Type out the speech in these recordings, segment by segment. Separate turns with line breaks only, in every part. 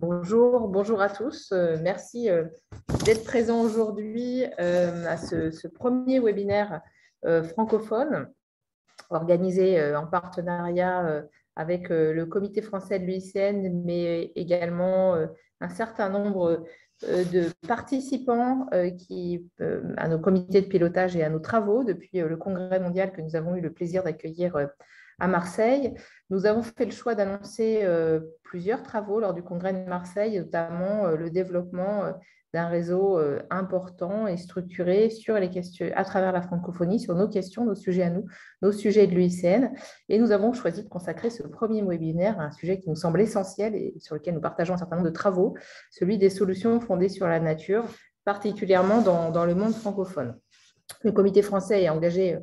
Bonjour, bonjour à tous. Euh, merci euh, d'être présents aujourd'hui euh, à ce, premier webinaire francophone organisé en partenariat avec le comité français de l'UICN, mais également un certain nombre de participants qui, à nos comités de pilotage et à nos travaux depuis le congrès mondial que nous avons eu le plaisir d'accueillir à Marseille. Nous avons fait le choix d'annoncer euh, plusieurs travaux lors du congrès de Marseille, notamment euh, le développement euh, d'un réseau important et structuré sur les questions à travers la francophonie, sur nos questions, nos sujets à nous, nos sujets de l'UICN. Et nous avons choisi de consacrer ce premier webinaire à un sujet qui nous semble essentiel et sur lequel nous partageons un certain nombre de travaux, celui des solutions fondées sur la nature, particulièrement dans, dans le monde francophone. Le comité français est engagé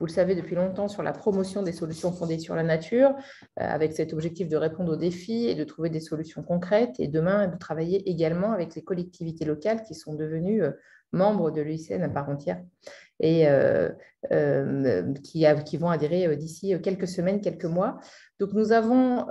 vous le savez depuis longtemps, sur la promotion des solutions fondées sur la nature, euh, avec cet objectif de répondre aux défis et de trouver des solutions concrètes. Et demain, de travailler également avec les collectivités locales qui sont devenues euh, membres de l'UICN à part entière et euh, qui, qui, vont adhérer d'ici quelques semaines, quelques mois. Donc, nous avons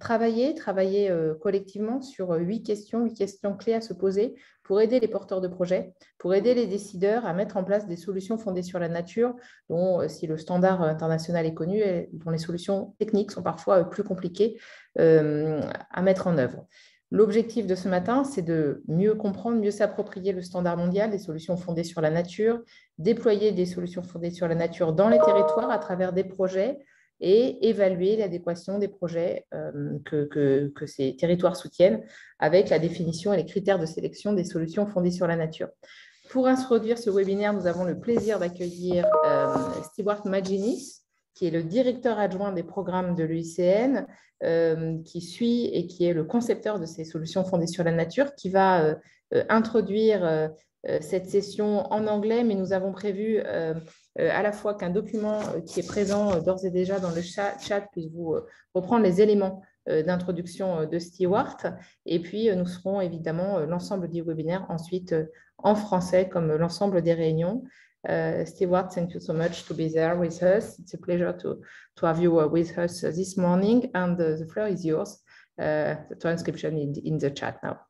travaillé, travaillé collectivement sur huit questions, huit questions clés à se poser pour aider les porteurs de projets, pour aider les décideurs à mettre en place des solutions fondées sur la nature, dont, euh, si le standard international est connu, dont les solutions techniques sont parfois euh, plus compliquées euh, à mettre en œuvre. L'objectif de ce matin, c'est de mieux comprendre, mieux s'approprier le standard mondial des solutions fondées sur la nature, déployer des solutions fondées sur la nature dans les territoires à travers des projets, et évaluer l'adéquation des projets euh, que, ces territoires soutiennent avec la définition et les critères de sélection des solutions fondées sur la nature. Pour introduire ce webinaire, nous avons le plaisir d'accueillir euh, Stewart Maginis, qui est le directeur adjoint des programmes de l'UICN, euh, qui suit et qui est le concepteur de ces solutions fondées sur la nature, qui va introduire cette session en anglais, mais nous avons prévu à la fois qu'un document euh, qui est présent euh, d'ores et déjà dans le chat, puisse vous reprendre les éléments d'introduction de Stewart. Et puis, nous serons évidemment l'ensemble du webinaire ensuite en français, comme l'ensemble des réunions. Stewart, thank you so much to be there with us. It's a pleasure to, to have you uh, with us this morning. And uh, the floor is yours. Uh, the transcription in, in the chat now.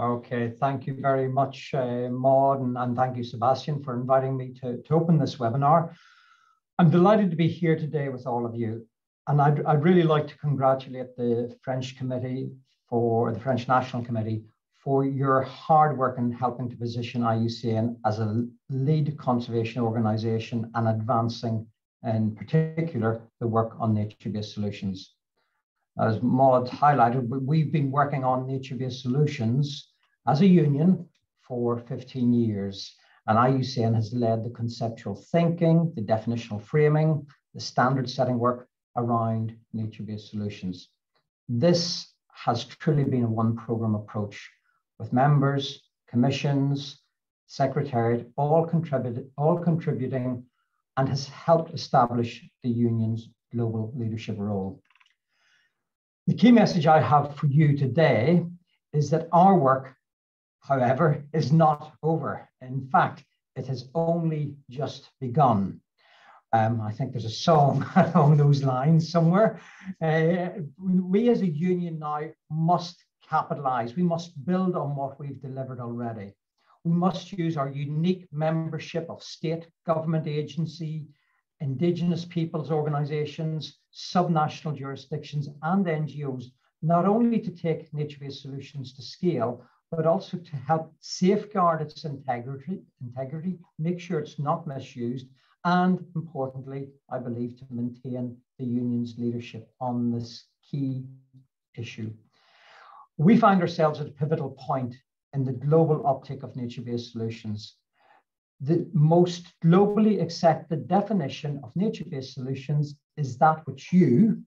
Okay, thank you very much, uh, Maud, and, and, thank you, Sebastian, for inviting me to, to open this webinar. I'm delighted to be here today with all of you. And I'd, I'd really like to congratulate the French Committee for the French National Committee for your hard work in helping to position IUCN as a lead conservation organisation and advancing, in particular, the work on nature-based solutions. As Maud highlighted, we've been working on nature-based solutions as a union for 15 years. And IUCN has led the conceptual thinking, the definitional framing, the standard setting work around nature-based solutions. This has truly been a one program approach with members, commissions, secretariat, all all contributing and has helped establish the union's global leadership role. The key message I have for you today is that our work however, is not over. In fact, it has only just begun. Um, I think there's a song along those lines somewhere. Uh, we as a union now must capitalize. We must build on what we've delivered already. We must use our unique membership of state government agency, indigenous peoples organizations, subnational jurisdictions, and NGOs, not only to take nature-based solutions to scale, but also to help safeguard its integrity, integrity, make sure it's not misused, and importantly, I believe to maintain the union's leadership on this key issue. We find ourselves at a pivotal point in the global uptake of nature-based solutions. The most globally accepted definition of nature-based solutions is that which you,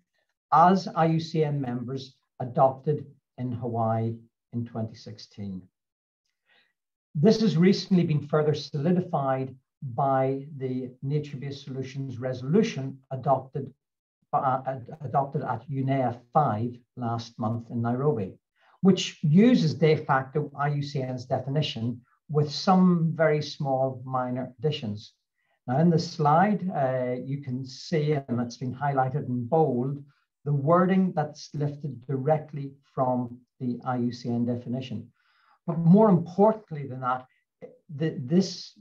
as IUCN members, adopted in Hawaii in 2016. This has recently been further solidified by the nature-based solutions resolution adopted, uh, adopted at UNEA 5 last month in Nairobi, which uses de facto IUCN's definition with some very small minor additions. Now in the slide, uh, you can see, and it's been highlighted in bold, the wording that's lifted directly from the IUCN definition. But more importantly than that, the, this,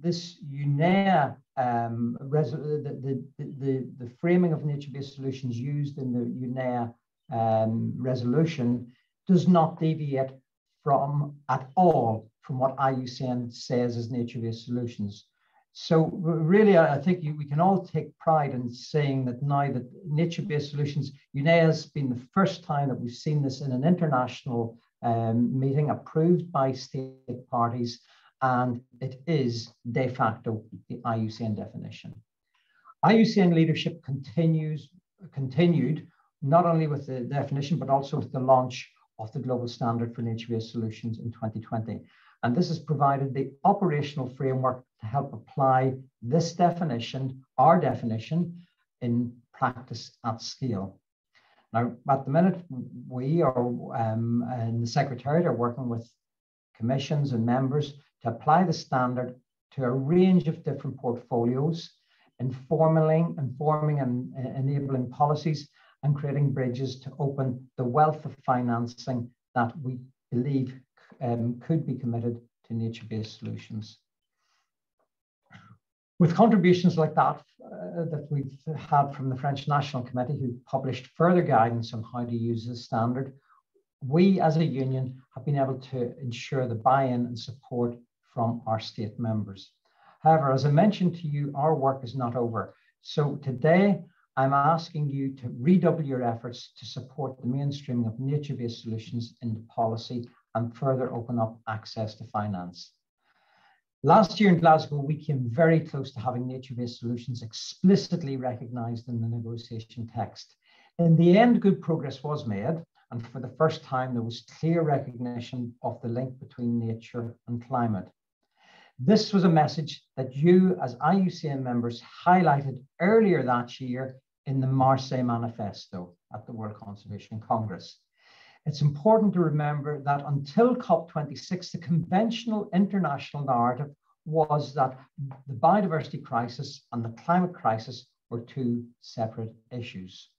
this UNEA, um, the, the, the, the, framing of nature-based solutions used in the UNEA um, resolution does not deviate from at all from what IUCN says as nature-based solutions. So really, I think we can all take pride in saying that now that nature-based solutions, UNEA has been the first time that we've seen this in an international um, meeting approved by state parties, and it is de facto the IUCN definition. IUCN leadership continues continued not only with the definition, but also with the launch of the global standard for nature-based solutions in 2020. And this has provided the operational framework to help apply this definition, our definition, in practice at scale. Now, at the minute, we are um, the Secretariat are working with commissions and members to apply the standard to a range of different portfolios, informing, informing and enabling policies and creating bridges to open the wealth of financing that we believe um, could be committed to nature-based solutions. With contributions like that uh, that we've had from the French National Committee, who published further guidance on how to use this standard, we as a union have been able to ensure the buy-in and support from our state members. However, as I mentioned to you, our work is not over. So today, I'm asking you to redouble your efforts to support the mainstreaming of nature-based solutions into policy and further open up access to finance. Last year in Glasgow, we came very close to having nature-based solutions explicitly recognised in the negotiation text. In the end, good progress was made, and for the first time, there was clear recognition of the link between nature and climate. This was a message that you, as IUCN members, highlighted earlier that year in the Marseille Manifesto at the World Conservation Congress. It's important to remember that until COP26, the conventional international narrative was that the biodiversity crisis and the climate crisis were two separate issues.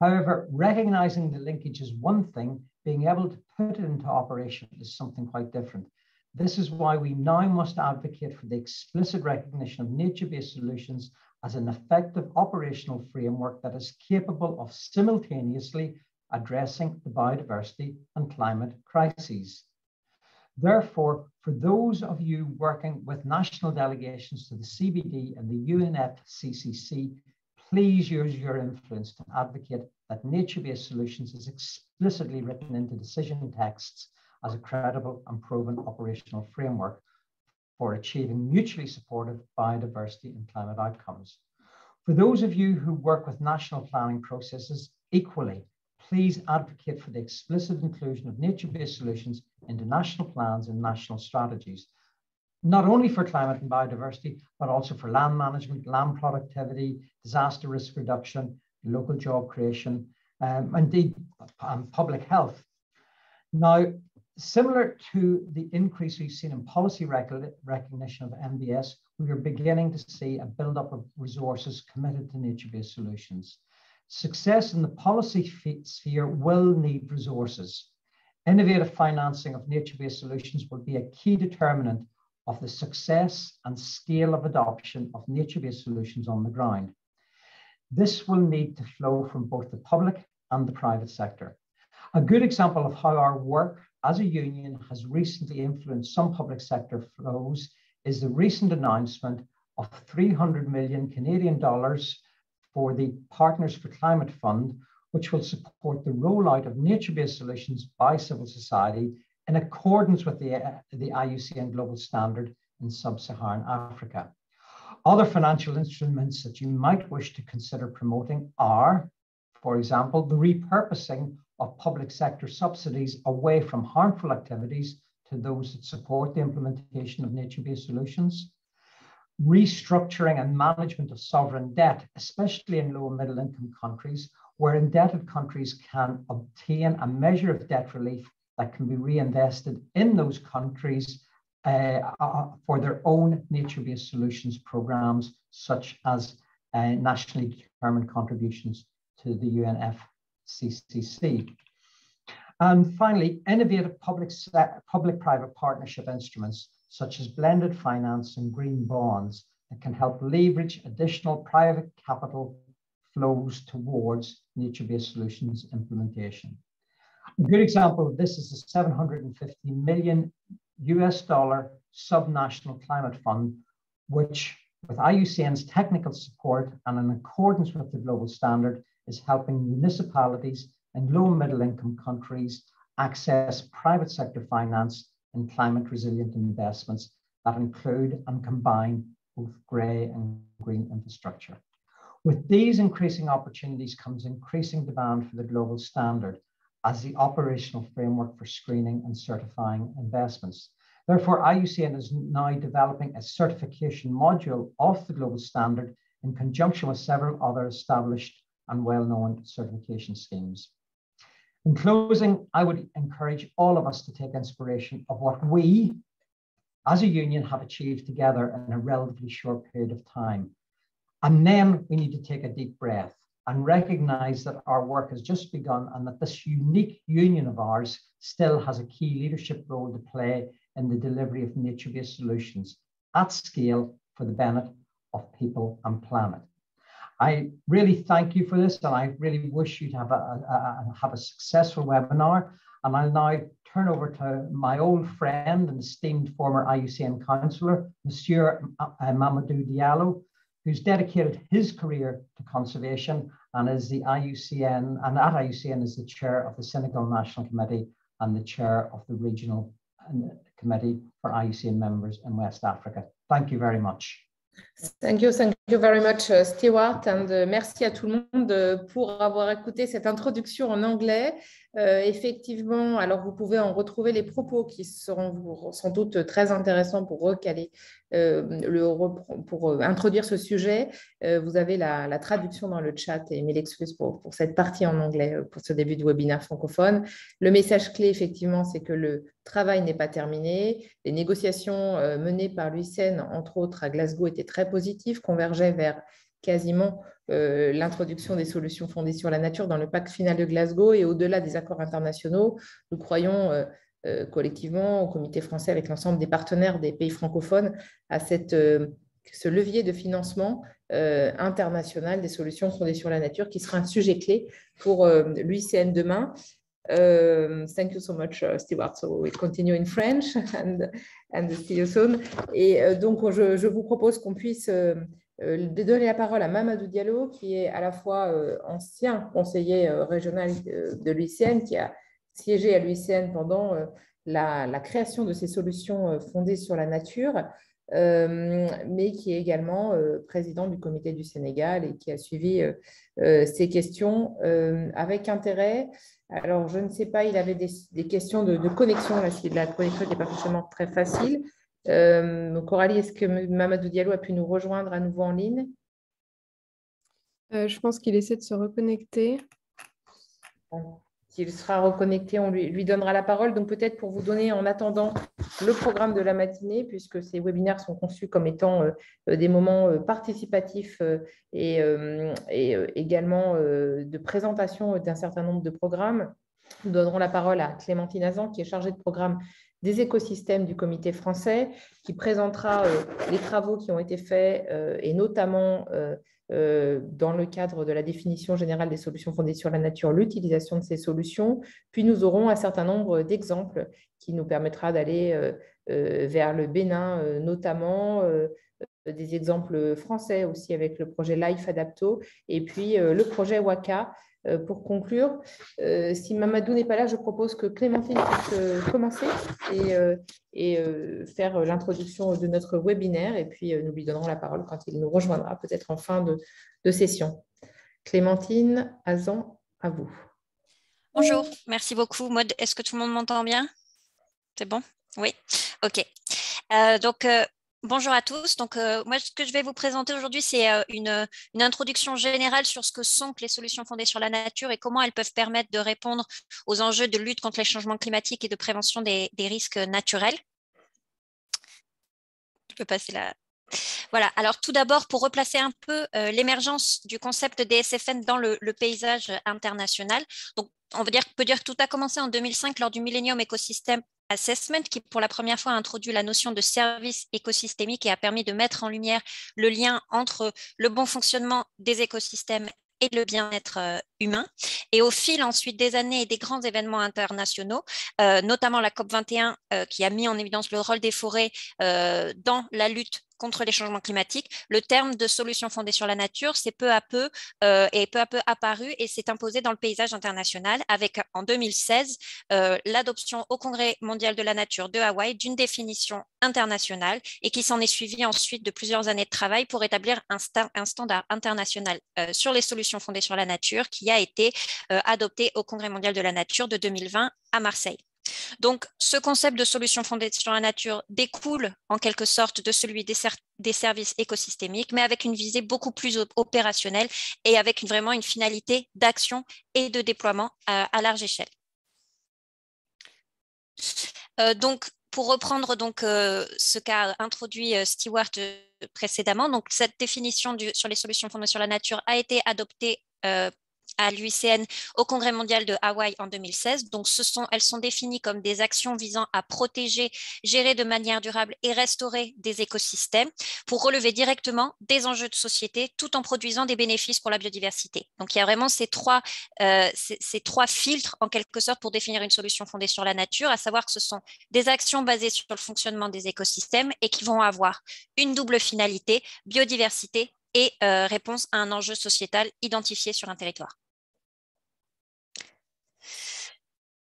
However, recognizing the linkage is one thing, being able to put it into operation is something quite different. This is why we now must advocate for the explicit recognition of nature-based solutions as an effective operational framework that is capable of simultaneously addressing the biodiversity and climate crises. Therefore, for those of you working with national delegations to the CBD and the UNFCCC, please use your influence to advocate that nature-based solutions is explicitly written into decision texts as a credible and proven operational framework for achieving mutually supportive biodiversity and climate outcomes. For those of you who work with national planning processes, equally, please advocate for the explicit inclusion of nature-based solutions into national plans and national strategies, not only for climate and biodiversity, but also for land management, land productivity, disaster risk reduction, local job creation, um, indeed um, public health. Now, similar to the increase we've seen in policy rec recognition of NBS, we are beginning to see a buildup of resources committed to nature-based solutions. Success in the policy sphere will need resources. Innovative financing of nature-based solutions will be a key determinant of the success and scale of adoption of nature-based solutions on the ground. This will need to flow from both the public and the private sector. A good example of how our work as a union has recently influenced some public sector flows is the recent announcement of 300 million Canadian dollars for the Partners for Climate Fund, which will support the rollout of nature-based solutions by civil society in accordance with the, the IUCN Global Standard in Sub-Saharan Africa. Other financial instruments that you might wish to consider promoting are, for example, the repurposing of public sector subsidies away from harmful activities to those that support the implementation of nature-based solutions, restructuring and management of sovereign debt, especially in low and middle income countries, where indebted countries can obtain a measure of debt relief that can be reinvested in those countries uh, uh, for their own nature-based solutions programs, such as uh, nationally determined contributions to the UNFCCC. And finally, innovative public-private public partnership instruments such as blended finance and green bonds that can help leverage additional private capital flows towards nature-based solutions implementation. A good example of this is the 750 million US dollar subnational climate fund, which with IUCN's technical support and in accordance with the global standard is helping municipalities and low middle income countries access private sector finance in climate resilient investments that include and combine both grey and green infrastructure. With these increasing opportunities comes increasing demand for the global standard as the operational framework for screening and certifying investments. Therefore, IUCN is now developing a certification module of the global standard in conjunction with several other established and well-known certification schemes. In closing, I would encourage all of us to take inspiration of what we, as a union, have achieved together in a relatively short period of time. And then we need to take a deep breath and recognize that our work has just begun and that this unique union of ours still has a key leadership role to play in the delivery of nature-based solutions at scale for the benefit of people and planet. I really thank you for this, and I really wish you to have a, a, have a successful webinar. And I'll now turn over to my old friend and esteemed former IUCN councillor, Monsieur uh, Mamadou Diallo, who's dedicated his career to conservation and is the IUCN, and at IUCN is the chair of the Senegal National Committee and the chair of the Regional uh, Committee for IUCN members in West Africa. Thank you very much.
Thank you, thank you very much, uh, Stewart, and uh, merci à tout le monde uh, pour avoir écouté cette introduction en anglais. Euh, effectivement, alors vous pouvez en retrouver les propos qui seront sans doute très intéressants pour recaler, euh, le, pour euh, introduire ce sujet. vous avez la, traduction dans le chat et mille excuses pour, pour, cette partie en anglais pour ce début de webinaire francophone. Le message clé, effectivement, c'est que le travail n'est pas terminé. Les négociations menées par l'UICN, entre autres à Glasgow, étaient très positives, convergeaient vers quasiment euh, l'introduction des solutions fondées sur la nature dans le pacte final de Glasgow et au-delà des accords internationaux, nous croyons euh, euh, collectivement au comité français avec l'ensemble des partenaires des pays francophones à ce levier de financement international des solutions fondées sur la nature qui sera un sujet clé pour l'UICN demain. Thank you so much, uh, Stewart. So we continue in French and, and see you soon. Et donc, je, vous propose qu'on puisse euh, de donner la parole à Mamadou Diallo, qui est à la fois euh, ancien conseiller euh, régional de l'UICN, qui a siégé à l'UICN pendant la, création de ces solutions fondées sur la nature, mais qui est également président du comité du Sénégal et qui a suivi ces questions avec intérêt. Alors, je ne sais pas, il avait des, questions de, connexion, là, si la connexion n'était pas forcément très facile. Euh, Coralie, est-ce que Mamadou Diallo a pu nous rejoindre à nouveau en ligne?
Euh, Je pense qu'il essaie de se reconnecter.
S'il sera reconnecté, on lui, donnera la parole. Donc peut-être pour vous donner en attendant le programme de la matinée, puisque ces webinaires sont conçus comme étant euh, des moments participatifs et, et également de présentation d'un certain nombre de programmes. Nous donnerons la parole à Clémentine Azan, qui est chargée de programme des écosystèmes du comité français, qui présentera euh, les travaux qui ont été faits, euh, et notamment euh, dans le cadre de la définition générale des solutions fondées sur la nature, l'utilisation de ces solutions. Puis nous aurons un certain nombre d'exemples qui nous permettra d'aller vers le Bénin, notamment des exemples français aussi avec le projet Life Adapto, et puis le projet euh, pour conclure, euh, si Mamadou n'est pas là, je propose que Clémentine puisse euh, commencer et, faire l'introduction de notre webinaire et puis nous lui donnerons la parole quand il nous rejoindra, peut-être en fin de, session. Clémentine, Azan, à vous.
Bonjour, merci beaucoup. Maud, est-ce que tout le monde m'entend bien? C'est bon? Oui, ok. donc, Bonjour à tous. Donc, euh, moi, ce que je vais vous présenter aujourd'hui, c'est euh, une, introduction générale sur ce que sont les solutions fondées sur la nature et comment elles peuvent permettre de répondre aux enjeux de lutte contre les changements climatiques et de prévention des, risques naturels. Je peux passer la Voilà, alors tout d'abord, pour replacer un peu euh, l'émergence du concept des SFN dans le, paysage international, donc on peut dire que tout a commencé en 2005 lors du Millennium Ecosystem Assessment, qui pour la première fois a introduit la notion de service écosystémique et a permis de mettre en lumière le lien entre le bon fonctionnement des écosystèmes et le bien-être euh, humain. Et au fil ensuite des années et des grands événements internationaux, euh, notamment la COP21 qui a mis en évidence le rôle des forêts dans la lutte contre les changements climatiques, le terme de solution fondée sur la nature s'est peu à peu euh, et peu à peu apparu et s'est imposé dans le paysage international avec en 2016 euh, l'adoption au Congrès mondial de la nature de Hawaï d'une définition internationale et qui s'en est suivi ensuite de plusieurs années de travail pour établir un, standard international euh, sur les solutions fondées sur la nature qui a été adopté au Congrès mondial de la nature de 2020 à Marseille. Donc, ce concept de solution fondée sur la nature découle en quelque sorte de celui des, services écosystémiques, mais avec une visée beaucoup plus opérationnelle et avec vraiment une finalité d'action et de déploiement à, large échelle. Euh, donc, pour reprendre donc, euh, ce qu'a introduit euh, Stewart précédemment, donc cette définition sur les solutions fondées sur la nature a été adoptée à l'UICN au Congrès mondial de Hawaï en 2016. Donc, elles sont définies comme des actions visant à protéger, gérer de manière durable et restaurer des écosystèmes pour relever directement des enjeux de société tout en produisant des bénéfices pour la biodiversité. Donc, il y a vraiment ces trois, euh, filtres en quelque sorte pour définir une solution fondée sur la nature, à savoir que ce sont des actions basées sur le fonctionnement des écosystèmes et qui vont avoir une double finalité, biodiversité et euh, réponse à un enjeu sociétal identifié sur un territoire.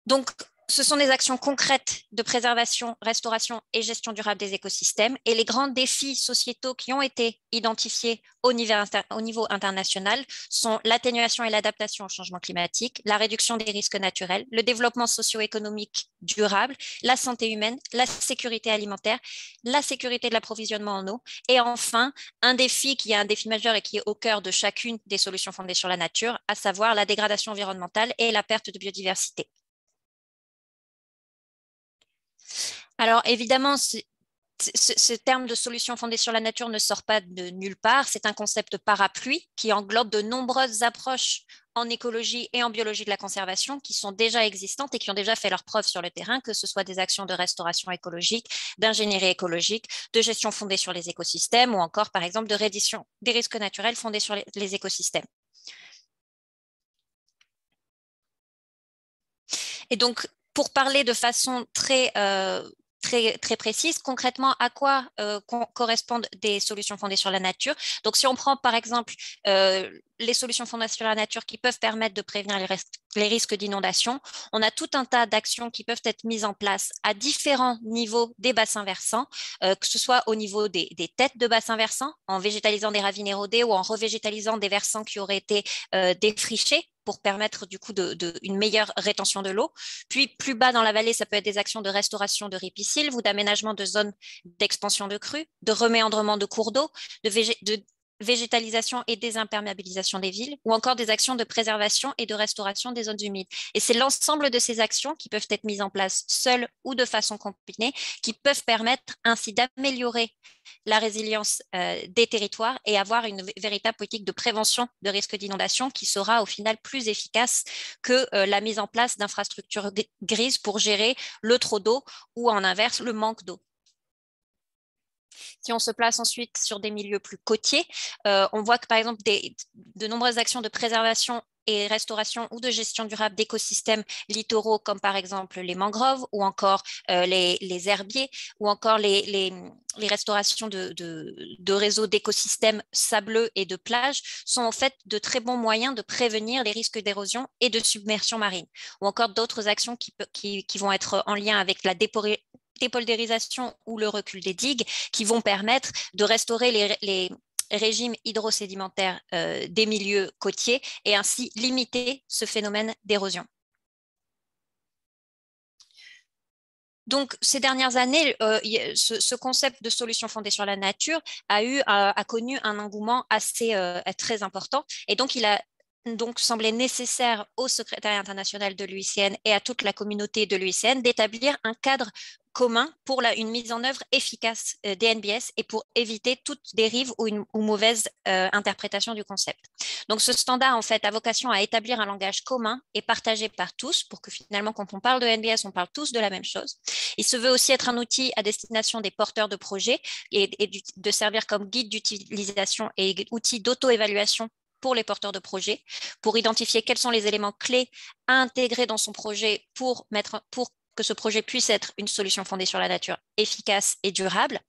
Donc, ce sont des actions concrètes de préservation, restauration et gestion durable des écosystèmes. Et les grands défis sociétaux qui ont été identifiés au niveau, international sont l'atténuation et l'adaptation au changement climatique, la réduction des risques naturels, le développement socio-économique durable, la santé humaine, la sécurité alimentaire, la sécurité de l'approvisionnement en eau. Et enfin, un défi qui est un défi majeur et qui est au cœur de chacune des solutions fondées sur la nature, à savoir la dégradation environnementale et la perte de biodiversité. Alors évidemment, ce, terme de solution fondée sur la nature ne sort pas de nulle part. C'est un concept parapluie qui englobe de nombreuses approches en écologie et en biologie de la conservation qui sont déjà existantes et qui ont déjà fait leurs preuves sur le terrain, que ce soit des actions de restauration écologique, d'ingénierie écologique, de gestion fondée sur les écosystèmes ou encore, par exemple, de réduction des risques naturels fondés sur les écosystèmes. Et donc, pour parler de façon très, euh, précise, concrètement, à quoi euh, correspondent des solutions fondées sur la nature? Donc, si on prend par exemple euh, les solutions fondées sur la nature qui peuvent permettre de prévenir les, risques d'inondation, on a tout un tas d'actions qui peuvent être mises en place à différents niveaux des bassins versants, que ce soit au niveau des, des, têtes de bassins versants, en végétalisant des ravines érodées ou en revégétalisant des versants qui auraient été défrichés pour permettre du coup de, une meilleure rétention de l'eau. Puis plus bas dans la vallée, ça peut être des actions de restauration de ripisylves ou d'aménagement de zones d'expansion de crues, de reméandrement de cours d'eau, de, de végétalisation et désimperméabilisation des villes, ou encore des actions de préservation et de restauration des zones humides. Et c'est l'ensemble de ces actions qui peuvent être mises en place seules ou de façon combinée, qui peuvent permettre ainsi d'améliorer la résilience euh, des territoires et avoir une véritable politique de prévention de risques d'inondation qui sera au final plus efficace que euh, la mise en place d'infrastructures grises pour gérer le trop d'eau ou en inverse le manque d'eau. Si on se place ensuite sur des milieux plus côtiers, euh, on voit que par exemple de nombreuses actions de préservation et restauration ou de gestion durable d'écosystèmes littoraux comme par exemple les mangroves ou encore euh, les, herbiers ou encore les, restaurations de, réseaux d'écosystèmes sableux et de plages sont en fait de très bons moyens de prévenir les risques d'érosion et de submersion marine. Ou encore d'autres actions qui, vont être en lien avec la dépoldérisation ou le recul des digues qui vont permettre de restaurer les, régimes hydrosédimentaires euh, des milieux côtiers et ainsi limiter ce phénomène d'érosion. Donc, ces dernières années, euh, ce, concept de solution fondée sur la nature a, eu, a, connu un engouement assez très important. Et donc, il a donc semblait nécessaire au secrétariat international de l'UICN et à toute la communauté de l'UICN d'établir un cadre commun pour une mise en œuvre efficace euh, des NBS et pour éviter toute dérive ou, mauvaise euh, interprétation du concept. Donc ce standard en fait a vocation à établir un langage commun et partagé par tous pour que finalement quand on parle de NBS on parle tous de la même chose. Il se veut aussi être un outil à destination des porteurs de projets et, et de servir comme guide d'utilisation et outil d'auto-évaluation pour les porteurs de projets, pour identifier quels sont les éléments clés à intégrer dans son projet pour, mettre, pour que ce projet puisse être une solution fondée sur la nature efficace et durable.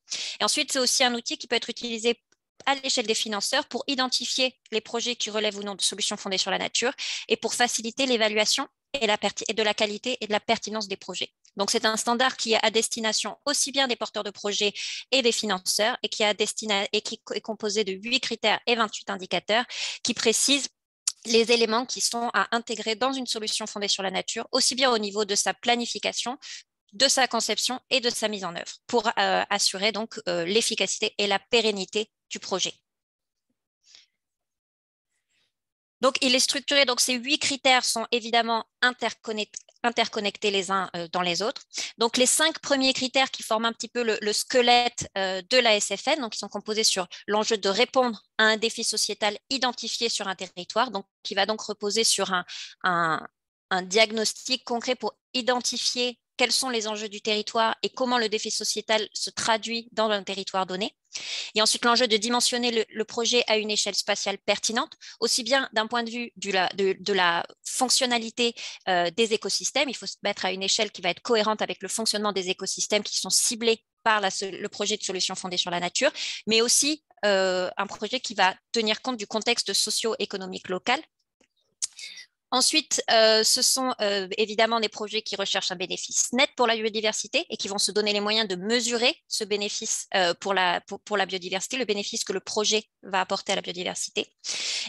Ensuite, c'est aussi un outil qui peut être utilisé à l'échelle des financeurs pour identifier les projets qui relèvent ou non de solutions fondées sur la nature et pour faciliter l'évaluation de la qualité et de la pertinence des projets. Donc, c'est un standard qui est à destination aussi bien des porteurs de projets et des financeurs et qui, est composé de 8 critères et 28 indicateurs qui précisent les éléments qui sont à intégrer dans une solution fondée sur la nature, aussi bien au niveau de sa planification, de sa conception et de sa mise en œuvre, pour euh, assurer donc euh, l'efficacité et la pérennité du projet. Donc, il est structuré, donc ces huit critères sont évidemment interconnectés, les uns euh, dans les autres. Donc, les cinq premiers critères qui forment un petit peu le, squelette euh, de la SFN, donc sont composés sur l'enjeu de répondre à un défi sociétal identifié sur un territoire, donc qui va donc reposer sur un diagnostic concret pour identifier quels sont les enjeux du territoire et comment le défi sociétal se traduit dans un territoire donné. Et ensuite, l'enjeu de dimensionner le, projet à une échelle spatiale pertinente, aussi bien d'un point de vue de, la fonctionnalité euh, des écosystèmes. Il faut se mettre à une échelle qui va être cohérente avec le fonctionnement des écosystèmes qui sont ciblés par le projet de solution fondée sur la nature, mais aussi euh, un projet qui va tenir compte du contexte socio-économique local Ensuite, euh, ce sont euh, évidemment des projets qui recherchent un bénéfice net pour la biodiversité et qui vont se donner les moyens de mesurer ce bénéfice euh, pour, la, biodiversité, le bénéfice que le projet va apporter à la biodiversité.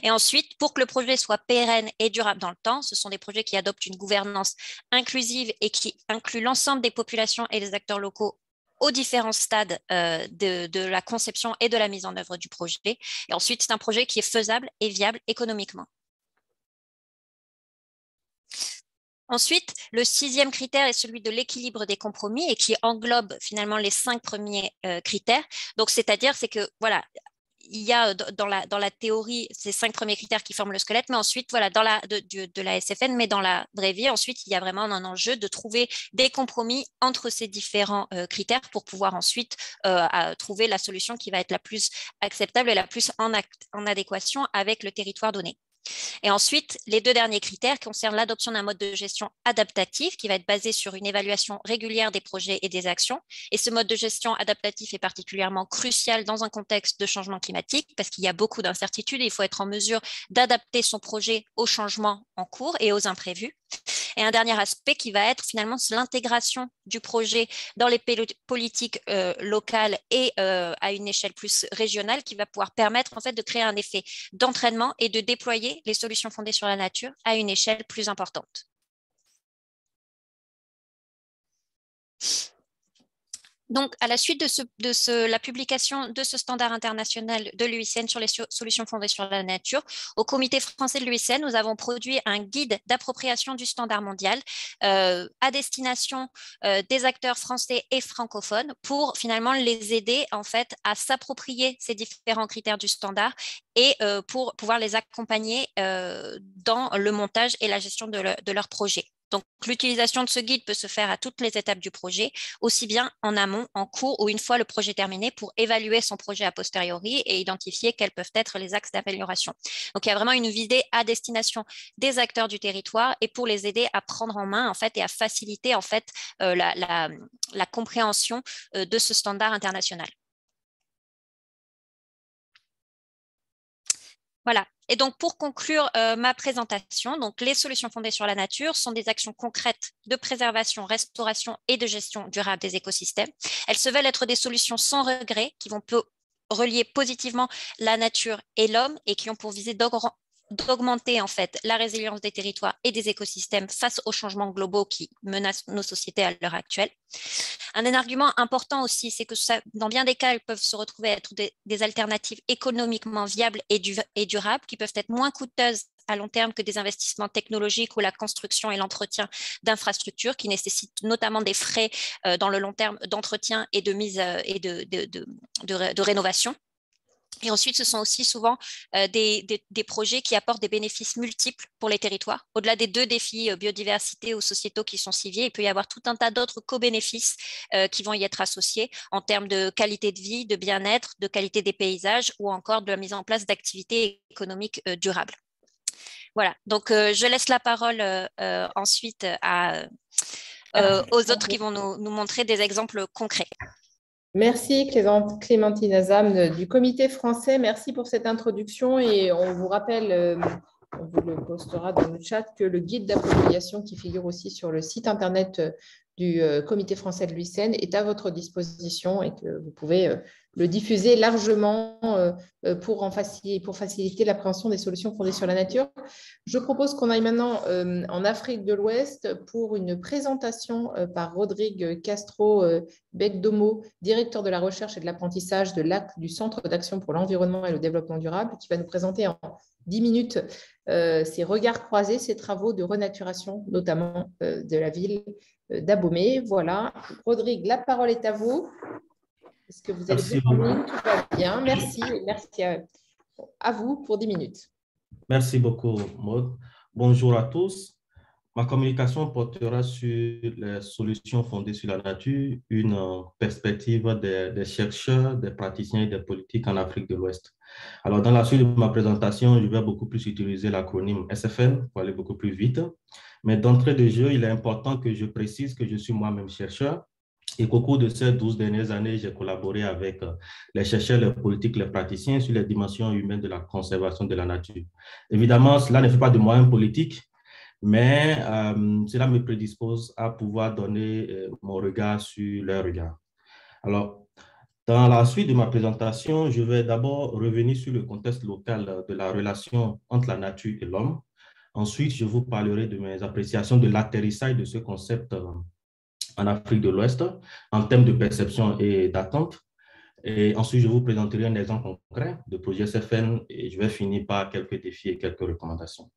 Et ensuite, pour que le projet soit pérenne et durable dans le temps, ce sont des projets qui adoptent une gouvernance inclusive et qui incluent l'ensemble des populations et des acteurs locaux aux différents stades de, de, la conception et de la mise en œuvre du projet. Et ensuite, c'est un projet qui est faisable et viable économiquement. Ensuite, le sixième critère est celui de l'équilibre des compromis et qui englobe finalement les cinq premiers euh, critères. Donc, c'est-à-dire, c'est que voilà, il y a dans la, dans la théorie ces cinq premiers critères qui forment le squelette, mais ensuite, voilà, dans la, de, la SFN, mais dans la vraie ensuite, il y a vraiment un enjeu de trouver des compromis entre ces différents euh, critères pour pouvoir ensuite euh, trouver la solution qui va être la plus acceptable et la plus en adéquation avec le territoire donné. Et ensuite, les deux derniers critères concernent l'adoption d'un mode de gestion adaptatif qui va être basé sur une évaluation régulière des projets et des actions. Et ce mode de gestion adaptatif est particulièrement crucial dans un contexte de changement climatique parce qu'il y a beaucoup d'incertitudes et il faut être en mesure d'adapter son projet aux changements en cours et aux imprévus. Et un dernier aspect qui va être finalement l'intégration du projet dans les politiques euh, locales et euh, à une échelle plus régionale qui va pouvoir permettre en fait de créer un effet d'entraînement et de déployer les solutions fondées sur la nature à une échelle plus importante. Donc, à la suite de, la publication de ce standard international de l'UICN sur les solutions fondées sur la nature, au comité français de l'UICN, nous avons produit un guide d'appropriation du standard mondial euh, à destination euh, des acteurs français et francophones pour finalement les aider en fait à s'approprier ces différents critères du standard et euh, pour pouvoir les accompagner dans le montage et la gestion de, de leur projet. Donc, l'utilisation de ce guide peut se faire à toutes les étapes du projet, aussi bien en amont, en cours ou une fois le projet terminé pour évaluer son projet a posteriori et identifier quels peuvent être les axes d'amélioration. Donc, il y a vraiment une visée à destination des acteurs du territoire et pour les aider à prendre en main en fait et à faciliter en fait euh, la, compréhension euh, de ce standard international. Voilà, et donc, pour conclure euh, ma présentation, donc les solutions fondées sur la nature sont des actions concrètes de préservation, restauration et de gestion durable des écosystèmes. Elles se veulent être des solutions sans regret qui vont relier positivement la nature et l'homme et qui ont pour visée d'augmenter en fait la résilience des territoires et des écosystèmes face aux changements globaux qui menacent nos sociétés à l'heure actuelle. Un argument important aussi, c'est que dans bien des cas, elles peuvent se retrouver être des, alternatives économiquement viables et, durables qui peuvent être moins coûteuses à long terme que des investissements technologiques ou la construction et l'entretien d'infrastructures qui nécessitent notamment des frais dans le long terme d'entretien et de mise et de, de rénovation. Et ensuite, ce sont aussi souvent euh, des, projets qui apportent des bénéfices multiples pour les territoires. Au-delà des deux défis euh, biodiversité ou sociétaux qui sont civiers, il peut y avoir tout un tas d'autres co-bénéfices euh, qui vont y être associés en termes de qualité de vie, de bien-être, de qualité des paysages ou encore de la mise en place d'activités économiques durables. Voilà, donc je laisse la parole ensuite à, aux autres qui vont nous montrer des exemples concrets.
Merci Clémentine Azam du comité français. Merci pour cette introduction et on vous rappelle, euh, on vous le postera dans le chat, que le guide d'appropriation qui figure aussi sur le site internet euh, du euh, comité français de l'UICN est à votre disposition et que vous pouvez le diffuser largement euh, euh, pour, faciliter, l'appréhension des solutions fondées sur la nature. Je propose qu'on aille maintenant euh, en Afrique de l'Ouest pour une présentation par Rodrigue Castro Becdomo, directeur de la recherche et de l'apprentissage du Centre d'action pour l'environnement et le développement durable, qui va nous présenter en 10 minutes ses regards croisés, ses travaux de renaturation, notamment de la ville d'Abomey. Voilà, Rodrigue, la parole est à vous. Est-ce que vous avez Merci bien Tout va bien. Merci. Merci à, vous pour 10 minutes.
Merci beaucoup, Maud. Bonjour à tous. Ma communication portera sur les solutions fondées sur la nature, une perspective des, des, chercheurs, des praticiens et des politiques en Afrique de l'Ouest. Alors, dans la suite de ma présentation, je vais beaucoup plus utiliser l'acronyme SFN pour aller beaucoup plus vite. Mais d'entrée de jeu, il est important que je précise que je suis moi-même chercheur et qu'au cours de ces 12 dernières années, j'ai collaboré avec euh, les chercheurs, les politiques, les praticiens sur les dimensions humaines de la conservation de la nature. Évidemment, cela ne fait pas de moi un politique, mais euh, cela me prédispose à pouvoir donner euh, mon regard sur leur regard. Alors, dans la suite de ma présentation, je vais d'abord revenir sur le contexte local de la relation entre la nature et l'homme. Ensuite, je vous parlerai de mes appréciations de l'atterrissage de ce concept en Afrique de l'Ouest en termes de perception et d'attente. Et ensuite, je vous présenterai un exemple concret de projet SFN et je vais finir par quelques défis et quelques recommandations.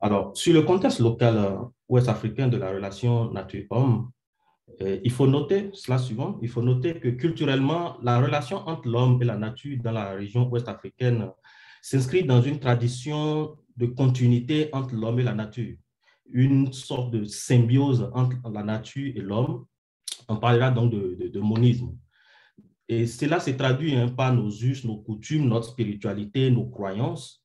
Alors, sur le contexte local euh, ouest-africain de la relation nature-homme, euh, il faut noter cela suivant, il faut noter que culturellement, la relation entre l'homme et la nature dans la région ouest-africaine s'inscrit dans une tradition de continuité entre l'homme et la nature une sorte de symbiose entre la nature et l'homme. On parlera donc de, monisme. Et cela se traduit hein, par nos us, nos coutumes, notre spiritualité, nos croyances.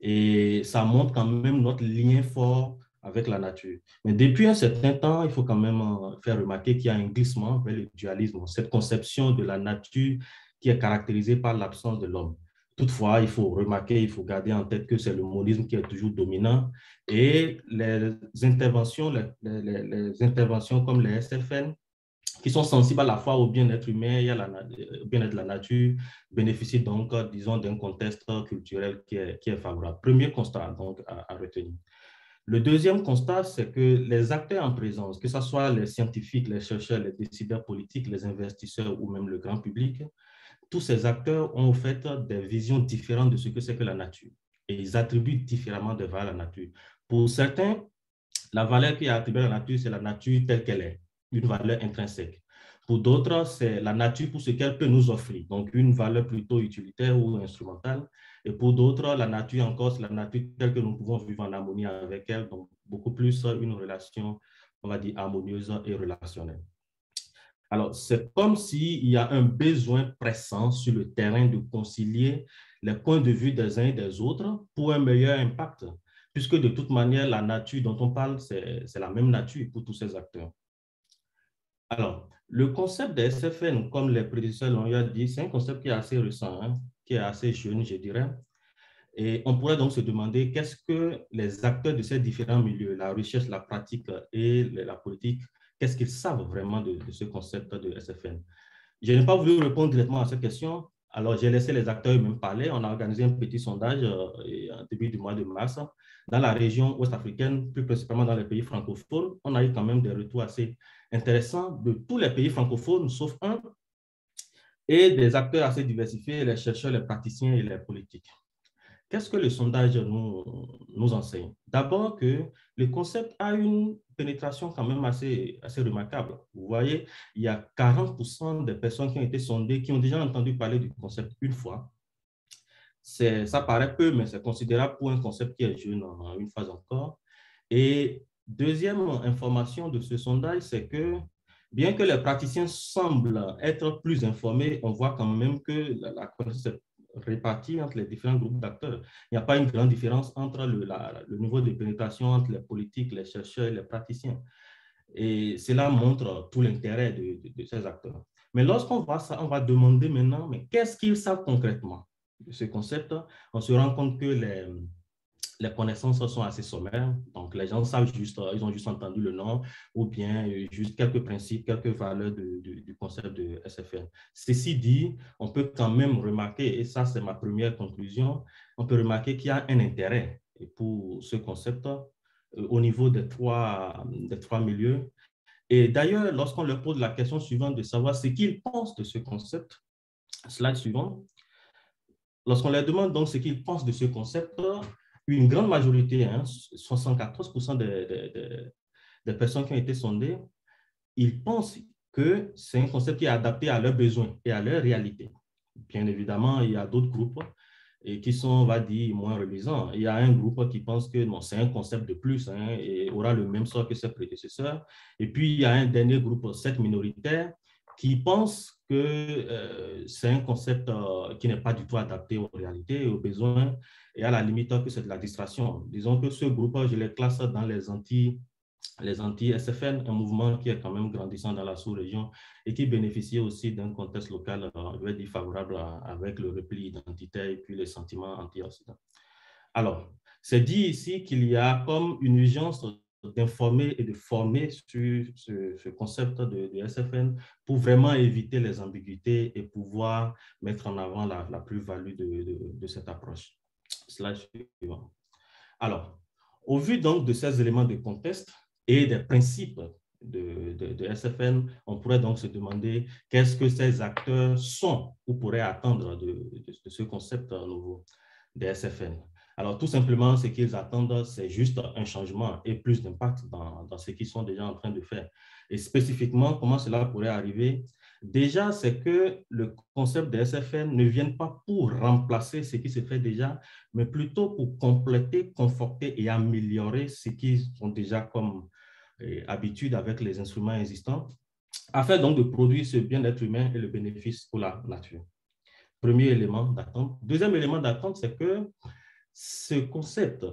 Et ça montre quand même notre lien fort avec la nature. Mais depuis un certain temps, il faut quand même euh, faire remarquer qu'il y a un glissement vers le dualisme, cette conception de la nature qui est caractérisée par l'absence de l'homme. Toutefois, il faut remarquer, il faut garder en tête que c'est le monisme qui est toujours dominant et les interventions, les, interventions comme les SFN, qui sont sensibles à la fois au bien-être humain et au bien-être de la nature, bénéficient donc, disons, d'un contexte culturel qui est, favorable. Premier constat donc à retenir. Le deuxième constat, c'est que les acteurs en présence, que ce soit les scientifiques, les chercheurs, les décideurs politiques, les investisseurs ou même le grand public, tous ces acteurs ont en fait des visions différentes de ce que c'est que la nature. Et ils attribuent différemment de valeur à la nature. Pour certains, la valeur qui est attribuée à la nature, c'est la nature telle qu'elle est, une valeur intrinsèque. Pour d'autres, c'est la nature pour ce qu'elle peut nous offrir, donc une valeur plutôt utilitaire ou instrumentale. Et pour d'autres, la nature encore, c'est la nature telle que nous pouvons vivre en harmonie avec elle, donc beaucoup plus une relation, on va dire, harmonieuse et relationnelle. Alors, c'est comme s'il y a un besoin pressant sur le terrain de concilier les points de vue des uns et des autres pour un meilleur impact, puisque de toute manière, la nature dont on parle, c'est la même nature pour tous ces acteurs. Alors, le concept des SFN, comme les prédécesseurs l'ont dit, c'est un concept qui est assez récent, hein, est assez jeune, je dirais. Et on pourrait donc se demander qu'est-ce que les acteurs de ces différents milieux, la recherche, la pratique et la politique, Qu'est-ce qu'ils savent vraiment de, ce concept de SFN Je n'ai pas voulu répondre directement à cette question. Alors, j'ai laissé les acteurs eux-mêmes parler. On a organisé un petit sondage euh, au début du mois de mars dans la région ouest-africaine, plus principalement dans les pays francophones. On a eu quand même des retours assez intéressants de tous les pays francophones, sauf un, et des acteurs assez diversifiés, les chercheurs, les praticiens et les politiques. qu'est-ce que le sondage nous, enseigne? D'abord que le concept a une pénétration quand même assez, assez remarquable. Vous voyez, il y a 40% des personnes qui ont été sondées qui ont déjà entendu parler du concept une fois. Ça paraît peu, mais c'est considérable pour un concept qui est jeune en une phase encore. Et deuxième information de ce sondage, c'est que bien que les praticiens semblent être plus informés, on voit quand même que la connaissance est répartie entre les différents groupes d'acteurs. Il n'y a pas une grande différence entre le, niveau de pénétration entre les politiques, les chercheurs et les praticiens. Et cela montre tout l'intérêt de, de, ces acteurs. Mais lorsqu'on voit ça, on va demander maintenant, mais qu'est-ce qu'ils savent concrètement de ce concept? On se rend compte que les, les connaissances sont assez sommaires. Donc, les gens savent juste, euh, ils ont juste entendu le nom ou bien euh, juste quelques principes, quelques valeurs du concept de SFN. Ceci dit, on peut quand même remarquer, et ça c'est ma première conclusion, on peut remarquer qu'il y a un intérêt pour ce concept euh, au niveau des trois, des trois milieux. Et d'ailleurs, lorsqu'on leur pose la question suivante de savoir ce qu'ils pensent de ce concept, slide suivant, lorsqu'on leur demande donc ce qu'ils pensent de ce concept, une grande majorité, 74% hein, des, personnes qui ont été sondées, ils pensent que c'est un concept qui est adapté à leurs besoins et à leur réalité. Bien évidemment, il y a d'autres groupes et qui sont, on va dire, moins relisants. Il y a un groupe qui pense que c'est un concept de plus hein, et aura le même sort que ses prédécesseurs. Et puis, il y a un dernier groupe, 7 minoritaires, qui pensent euh, c'est un concept euh, qui n'est pas du tout adapté aux réalités et aux besoins, et à la limite que c'est de la distraction. Disons que ce groupe, je les classe dans les anti les anti-SFN, un mouvement qui est quand même grandissant dans la sous-région et qui bénéficie aussi d'un contexte local, euh, je vais dire, favorable avec le repli identitaire et puis les sentiments anti-occidentaux. Alors, c'est dit ici qu'il y a comme une urgence d'informer et de former sur ce, concept de, SFN pour vraiment éviter les ambiguïtés et pouvoir mettre en avant la, plus-value de, cette approche. Alors, au vu donc de ces éléments de contexte et des principes de, SFN, on pourrait donc se demander qu'est-ce que ces acteurs sont ou pourraient attendre de, ce concept nouveau de SFN. Alors, tout simplement, ce qu'ils attendent, c'est juste un changement et plus d'impact dans, ce qu'ils sont déjà en train de faire. Et spécifiquement, comment cela pourrait arriver? Déjà, c'est que le concept de SFN ne vienne pas pour remplacer ce qui se fait déjà, mais plutôt pour compléter, conforter et améliorer ce qu'ils ont déjà comme eh, habitude avec les instruments existants, afin donc de produire ce bien-être humain et le bénéfice pour la nature. Premier élément d'attente. Deuxième élément d'attente, c'est que ce concept,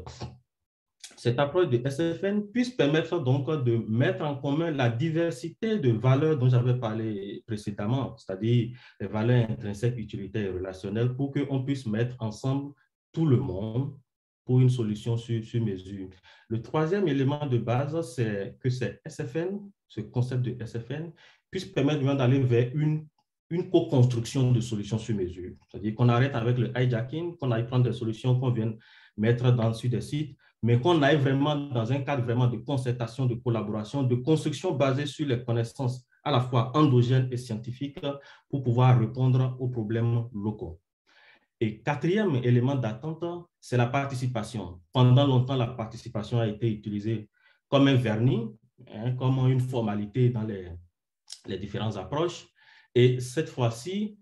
cette approche de SFN puisse permettre donc de mettre en commun la diversité de valeurs dont j'avais parlé précédemment, c'est-à-dire les valeurs intrinsèques, utilitaires et relationnelles, pour qu'on puisse mettre ensemble tout le monde pour une solution sur, sur mesure. Le troisième élément de base, c'est que c'est SFN, ce concept de SFN, puisse permettre d'aller vers une une co-construction de solutions sur mesure. C'est-à-dire qu'on arrête avec le hijacking, qu'on aille prendre des solutions qu'on vient mettre dans, sur des sites, mais qu'on aille vraiment dans un cadre vraiment de concertation, de collaboration, de construction basée sur les connaissances à la fois endogènes et scientifiques pour pouvoir répondre aux problèmes locaux. Et quatrième élément d'attente, c'est la participation. Pendant longtemps, la participation a été utilisée comme un vernis, hein, comme une formalité dans les, les différentes approches. Et cette fois-ci,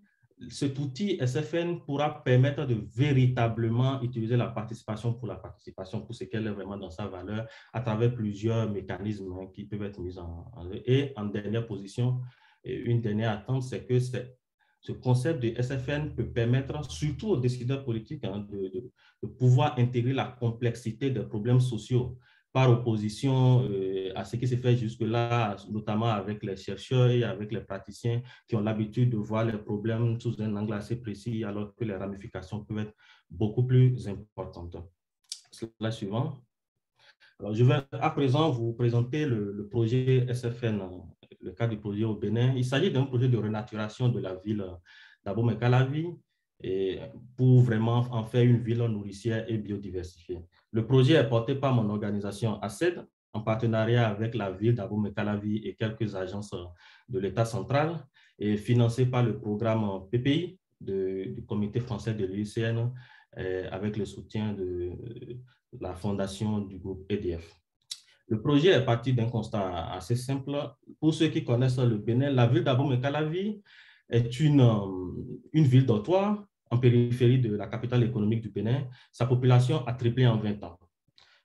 cet outil SFN pourra permettre de véritablement utiliser la participation pour la participation, pour ce qu'elle est vraiment dans sa valeur, à travers plusieurs mécanismes hein, qui peuvent être mis en, en Et en dernière position, une dernière attente, c'est que ce concept de SFN peut permettre, surtout aux décideurs politiques, hein, de, pouvoir intégrer la complexité des problèmes sociaux par opposition euh, à ce qui s'est fait jusque-là, notamment avec les chercheurs et avec les praticiens qui ont l'habitude de voir les problèmes sous un angle assez précis, alors que les ramifications peuvent être beaucoup plus importantes. La suivante. Alors, je vais à présent vous présenter le, projet SFN, le cas du projet au Bénin. Il s'agit d'un projet de renaturation de la ville d'Abomey-Calavi pour vraiment en faire une ville nourricière et biodiversifiée. Le projet est porté par mon organisation ACED en partenariat avec la ville d'Abomey-Calavi et quelques agences de l'État central et financé par le programme PPI du Comité français de l'UICN avec le soutien de la fondation du groupe EDF. Le projet est parti d'un constat assez simple. Pour ceux qui connaissent le Bénin, la ville d'Abomey-Calavi est une, une ville dortoir en périphérie de la capitale économique du Bénin. Sa population a triplé en 20 ans.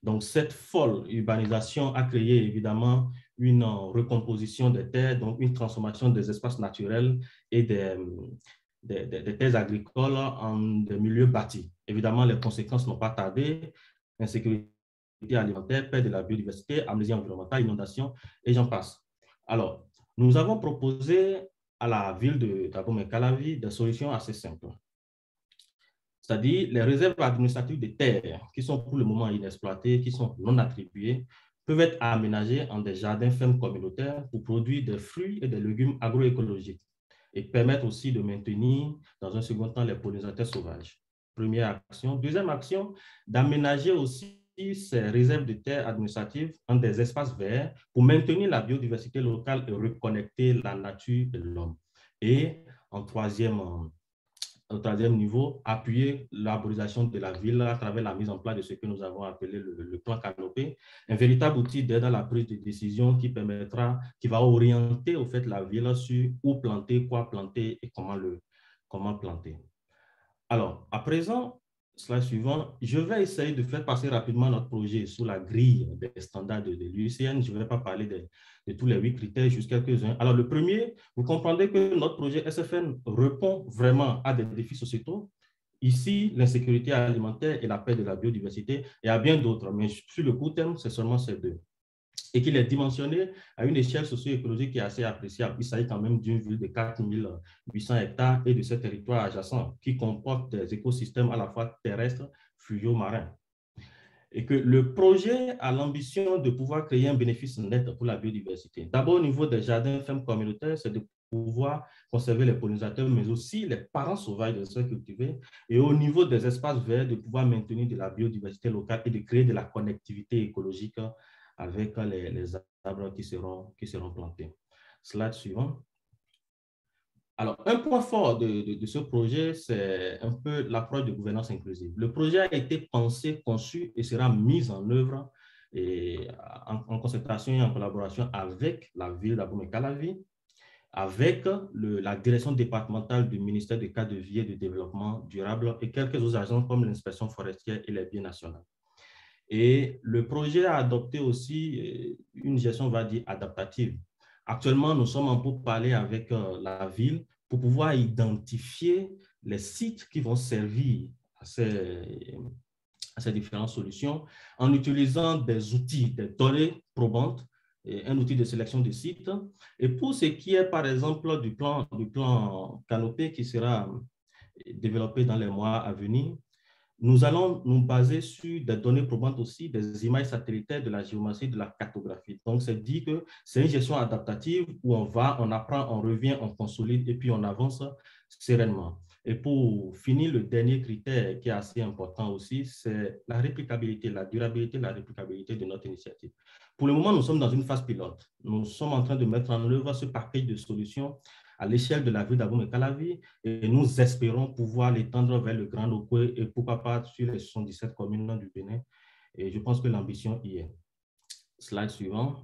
Donc, cette folle urbanisation a créé évidemment une recomposition des terres, donc une transformation des espaces naturels et des, terres agricoles en des milieux bâtis. Évidemment, les conséquences n'ont pas tardé. Insécurité alimentaire, perte de la biodiversité, amnésie environnementale, inondation, et j'en passe. Alors, nous avons proposé à la ville de Dagomé-Calavi des solutions assez simples. C'est-à-dire les réserves administratives de terres qui sont pour le moment inexploitées, qui sont non attribuées, peuvent être aménagées en des jardins fermes communautaires pour produire des fruits et des légumes agroécologiques et permettre aussi de maintenir, dans un second temps, les pollinisateurs sauvages. Première action. Deuxième action, d'aménager aussi ces réserves de terres administratives en des espaces verts pour maintenir la biodiversité locale et reconnecter la nature et l'homme. Et en troisième au troisième niveau, appuyer l'arborisation de la ville à travers la mise en place de ce que nous avons appelé le, plan canopé, un véritable outil d'aide à la prise de décision qui permettra, qui va orienter au fait la ville sur où planter, quoi planter et comment le comment planter. Alors, à présent, Slide suivant, je vais essayer de faire passer rapidement notre projet sous la grille des standards de, l'UICN. Je ne vais pas parler de, tous les huit critères, juste quelques-uns. Alors, le premier, vous comprendrez que notre projet SFN répond vraiment à des défis sociétaux. Ici, l'insécurité alimentaire et la perte de la biodiversité, et à bien d'autres. Mais sur le court terme, c'est seulement ces deux et qu'il est dimensionné à une échelle socio-écologique qui est assez appréciable. Il s'agit quand même d'une ville de 4800 hectares et de ce territoire adjacent qui comporte des écosystèmes à la fois terrestres, fluviaux, marins. Et que le projet a l'ambition de pouvoir créer un bénéfice net pour la biodiversité. D'abord, au niveau des jardins fermes communautaires, c'est de pouvoir conserver les pollinisateurs, mais aussi les parents sauvages de sols cultivés. Et au niveau des espaces verts, de pouvoir maintenir de la biodiversité locale et de créer de la connectivité écologique avec les, arbres qui seront, qui seront plantés. Slide suivant. Alors, un point fort de, de, ce projet, c'est un peu l'approche de gouvernance inclusive. Le projet a été pensé, conçu et sera mis en œuvre et en, en concertation et en collaboration avec la ville d'Abomey-Calavi, avec le, la direction départementale du ministère des cadres de vie et de développement durable et quelques autres agences comme l'inspection forestière et les biens nationaux. Et le projet a adopté aussi euh, une gestion, on va dire, adaptative. Actuellement, nous sommes en pour parler avec euh, la ville pour pouvoir identifier les sites qui vont servir à ces, différentes solutions en utilisant des outils, des données probantes, et un outil de sélection de sites. Et pour ce qui est, par exemple, du plan, du plan canopé qui sera développé dans les mois à venir, nous allons nous baser sur des données probantes aussi, des images satellitaires de la géométrie, de la cartographie. Donc, c'est dit que c'est une gestion adaptative où on va, on apprend, on revient, on consolide et puis on avance sereinement. Et pour finir, le dernier critère qui est assez important aussi, c'est la réplicabilité, la durabilité, la réplicabilité de notre initiative. Pour le moment, nous sommes dans une phase pilote. Nous sommes en train de mettre en œuvre ce paquet de solutions à l'échelle de la ville d'Aboum et Calavi et nous espérons pouvoir l'étendre vers le Grand Okwe et pourquoi pas sur les 77 communes du Bénin. Et je pense que l'ambition y est. Slide suivant.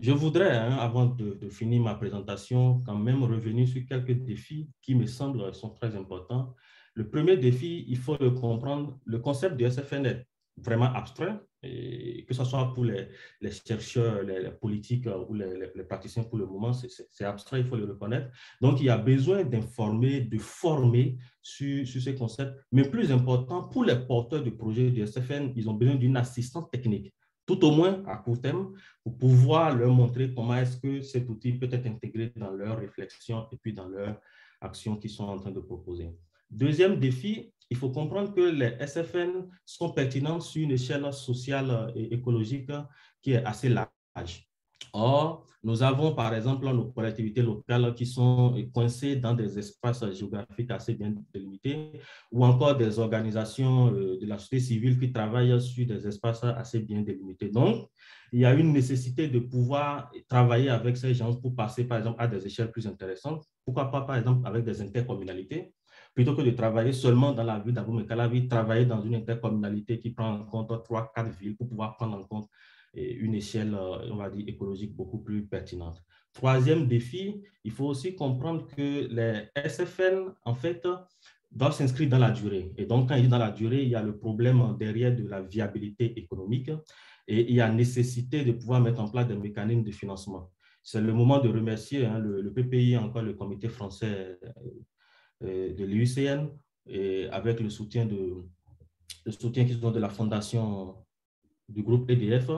Je voudrais, hein, avant de, finir ma présentation, quand même revenir sur quelques défis qui me semblent sont très importants. Le premier défi, il faut le comprendre, le concept de SFN est vraiment abstrait, que ce soit pour les, chercheurs, les, politiques euh, ou les, praticiens pour le moment, c'est abstrait, il faut le reconnaître. Donc, il y a besoin d'informer, de former sur, ces concepts. Mais plus important, pour les porteurs de projets du SFN, ils ont besoin d'une assistance technique, tout au moins à court terme, pour pouvoir leur montrer comment est-ce que cet outil peut être intégré dans leurs réflexions et puis dans leurs actions qu'ils sont en train de proposer. Deuxième défi, il faut comprendre que les SFN sont pertinents sur une échelle sociale et écologique qui est assez large. Or, nous avons par exemple nos collectivités locales qui sont coincées dans des espaces géographiques assez bien délimités ou encore des organisations euh, de la société civile qui travaillent sur des espaces assez bien délimités. Donc, il y a une nécessité de pouvoir travailler avec ces gens pour passer par exemple à des échelles plus intéressantes. Pourquoi pas par exemple avec des intercommunalités? Plutôt que de travailler seulement dans la ville d'Abomey-Calavi, travailler dans une intercommunalité qui prend en compte trois, quatre villes pour pouvoir prendre en compte une échelle, on va dire, écologique beaucoup plus pertinente. Troisième défi, il faut aussi comprendre que les SFN, en fait, doivent s'inscrire dans la durée. Et donc, quand il est dans la durée, il y a le problème derrière de la viabilité économique et il y a nécessité de pouvoir mettre en place des mécanismes de financement. C'est le moment de remercier hein, le, PPI, encore le comité français euh, de l'UICN, et avec le soutien, de, le soutien qu'ils ont de la fondation du groupe EDF,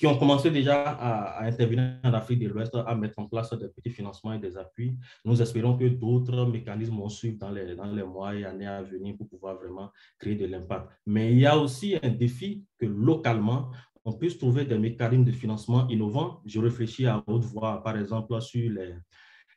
qui ont commencé déjà à, intervenir en Afrique de l'Ouest, à mettre en place des petits financements et des appuis. Nous espérons que d'autres mécanismes vont suivre dans les, dans les mois et années à venir pour pouvoir vraiment créer de l'impact. Mais il y a aussi un défi que localement, on puisse trouver des mécanismes de financement innovants. Je réfléchis à haute voix, par exemple, sur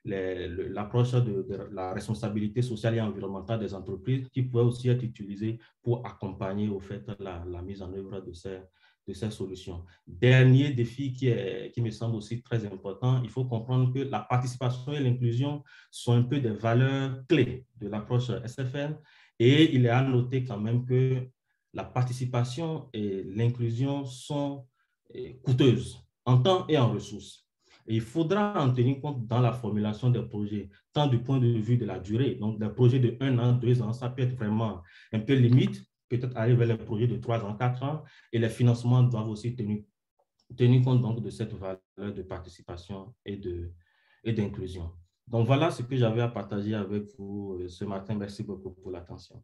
l'approche de, la responsabilité sociale et environnementale des entreprises qui pourrait aussi être utilisée pour accompagner au fait la, la mise en œuvre de ces, de ces solutions. Dernier défi qui, est, qui me semble aussi très important, il faut comprendre que la participation et l'inclusion sont un peu des valeurs clés de l'approche SFN et il est à noter quand même que la participation et l'inclusion sont eh, coûteuses en temps et en ressources. Il faudra en tenir compte dans la formulation des projets, tant du point de vue de la durée. Donc, des projets de un an, deux ans, ça peut être vraiment un peu limite, peut-être arriver vers les projets de 3 ans, 4 ans, et les financements doivent aussi tenir, tenir compte donc de cette valeur de participation et d'inclusion. Et donc voilà ce que j'avais à partager avec vous euh, ce matin. Merci beaucoup pour l'attention.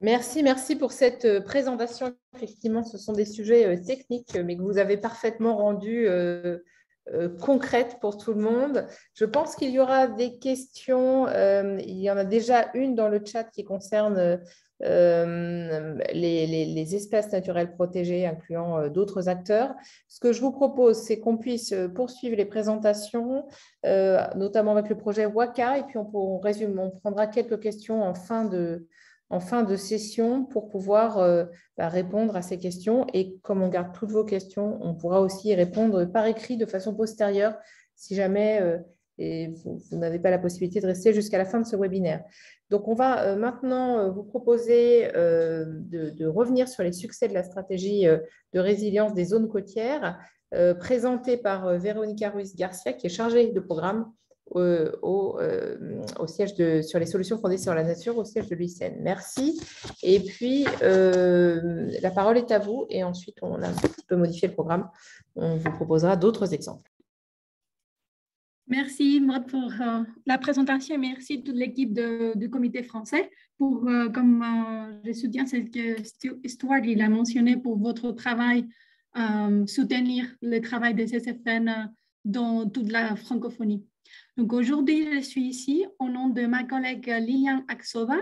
Merci, merci pour cette euh, présentation. Effectivement, ce sont des sujets euh, techniques, mais que vous avez parfaitement rendus concrètes pour tout le monde. Je pense qu'il y aura des questions. il y en a déjà une dans le chat qui concerne euh, les, espèces naturelles protégées, incluant euh, d'autres acteurs. Ce que je vous propose, c'est qu'on puisse euh, poursuivre les présentations, notamment avec le projet WACA, et puis on, on prendra quelques questions en fin de, en fin de session pour pouvoir bah, répondre à ces questions. Et comme on garde toutes vos questions, on pourra aussi y répondre par écrit de façon postérieure si jamais vous n'avez pas la possibilité de rester jusqu'à la fin de ce webinaire. Donc, on va euh, maintenant euh, vous proposer euh, de, revenir sur les succès de la stratégie de résilience des zones côtières, présentée par Véronica Ruiz-Garcia, qui est chargée de programme au, siège de, sur les solutions fondées sur la nature au siège de l'UICN. Merci. Et puis, la parole est à vous. Et ensuite, on a un petit peu modifié le programme. On vous proposera d'autres exemples.
Merci Maud pour euh, la présentation merci toute l'équipe du comité français pour, euh, comme euh, je soutiens cette histoire qu'il a mentionné pour votre travail, soutenir le travail des SFN dans toute la francophonie. Donc aujourd'hui, je suis ici au nom de ma collègue Liliane Aksova.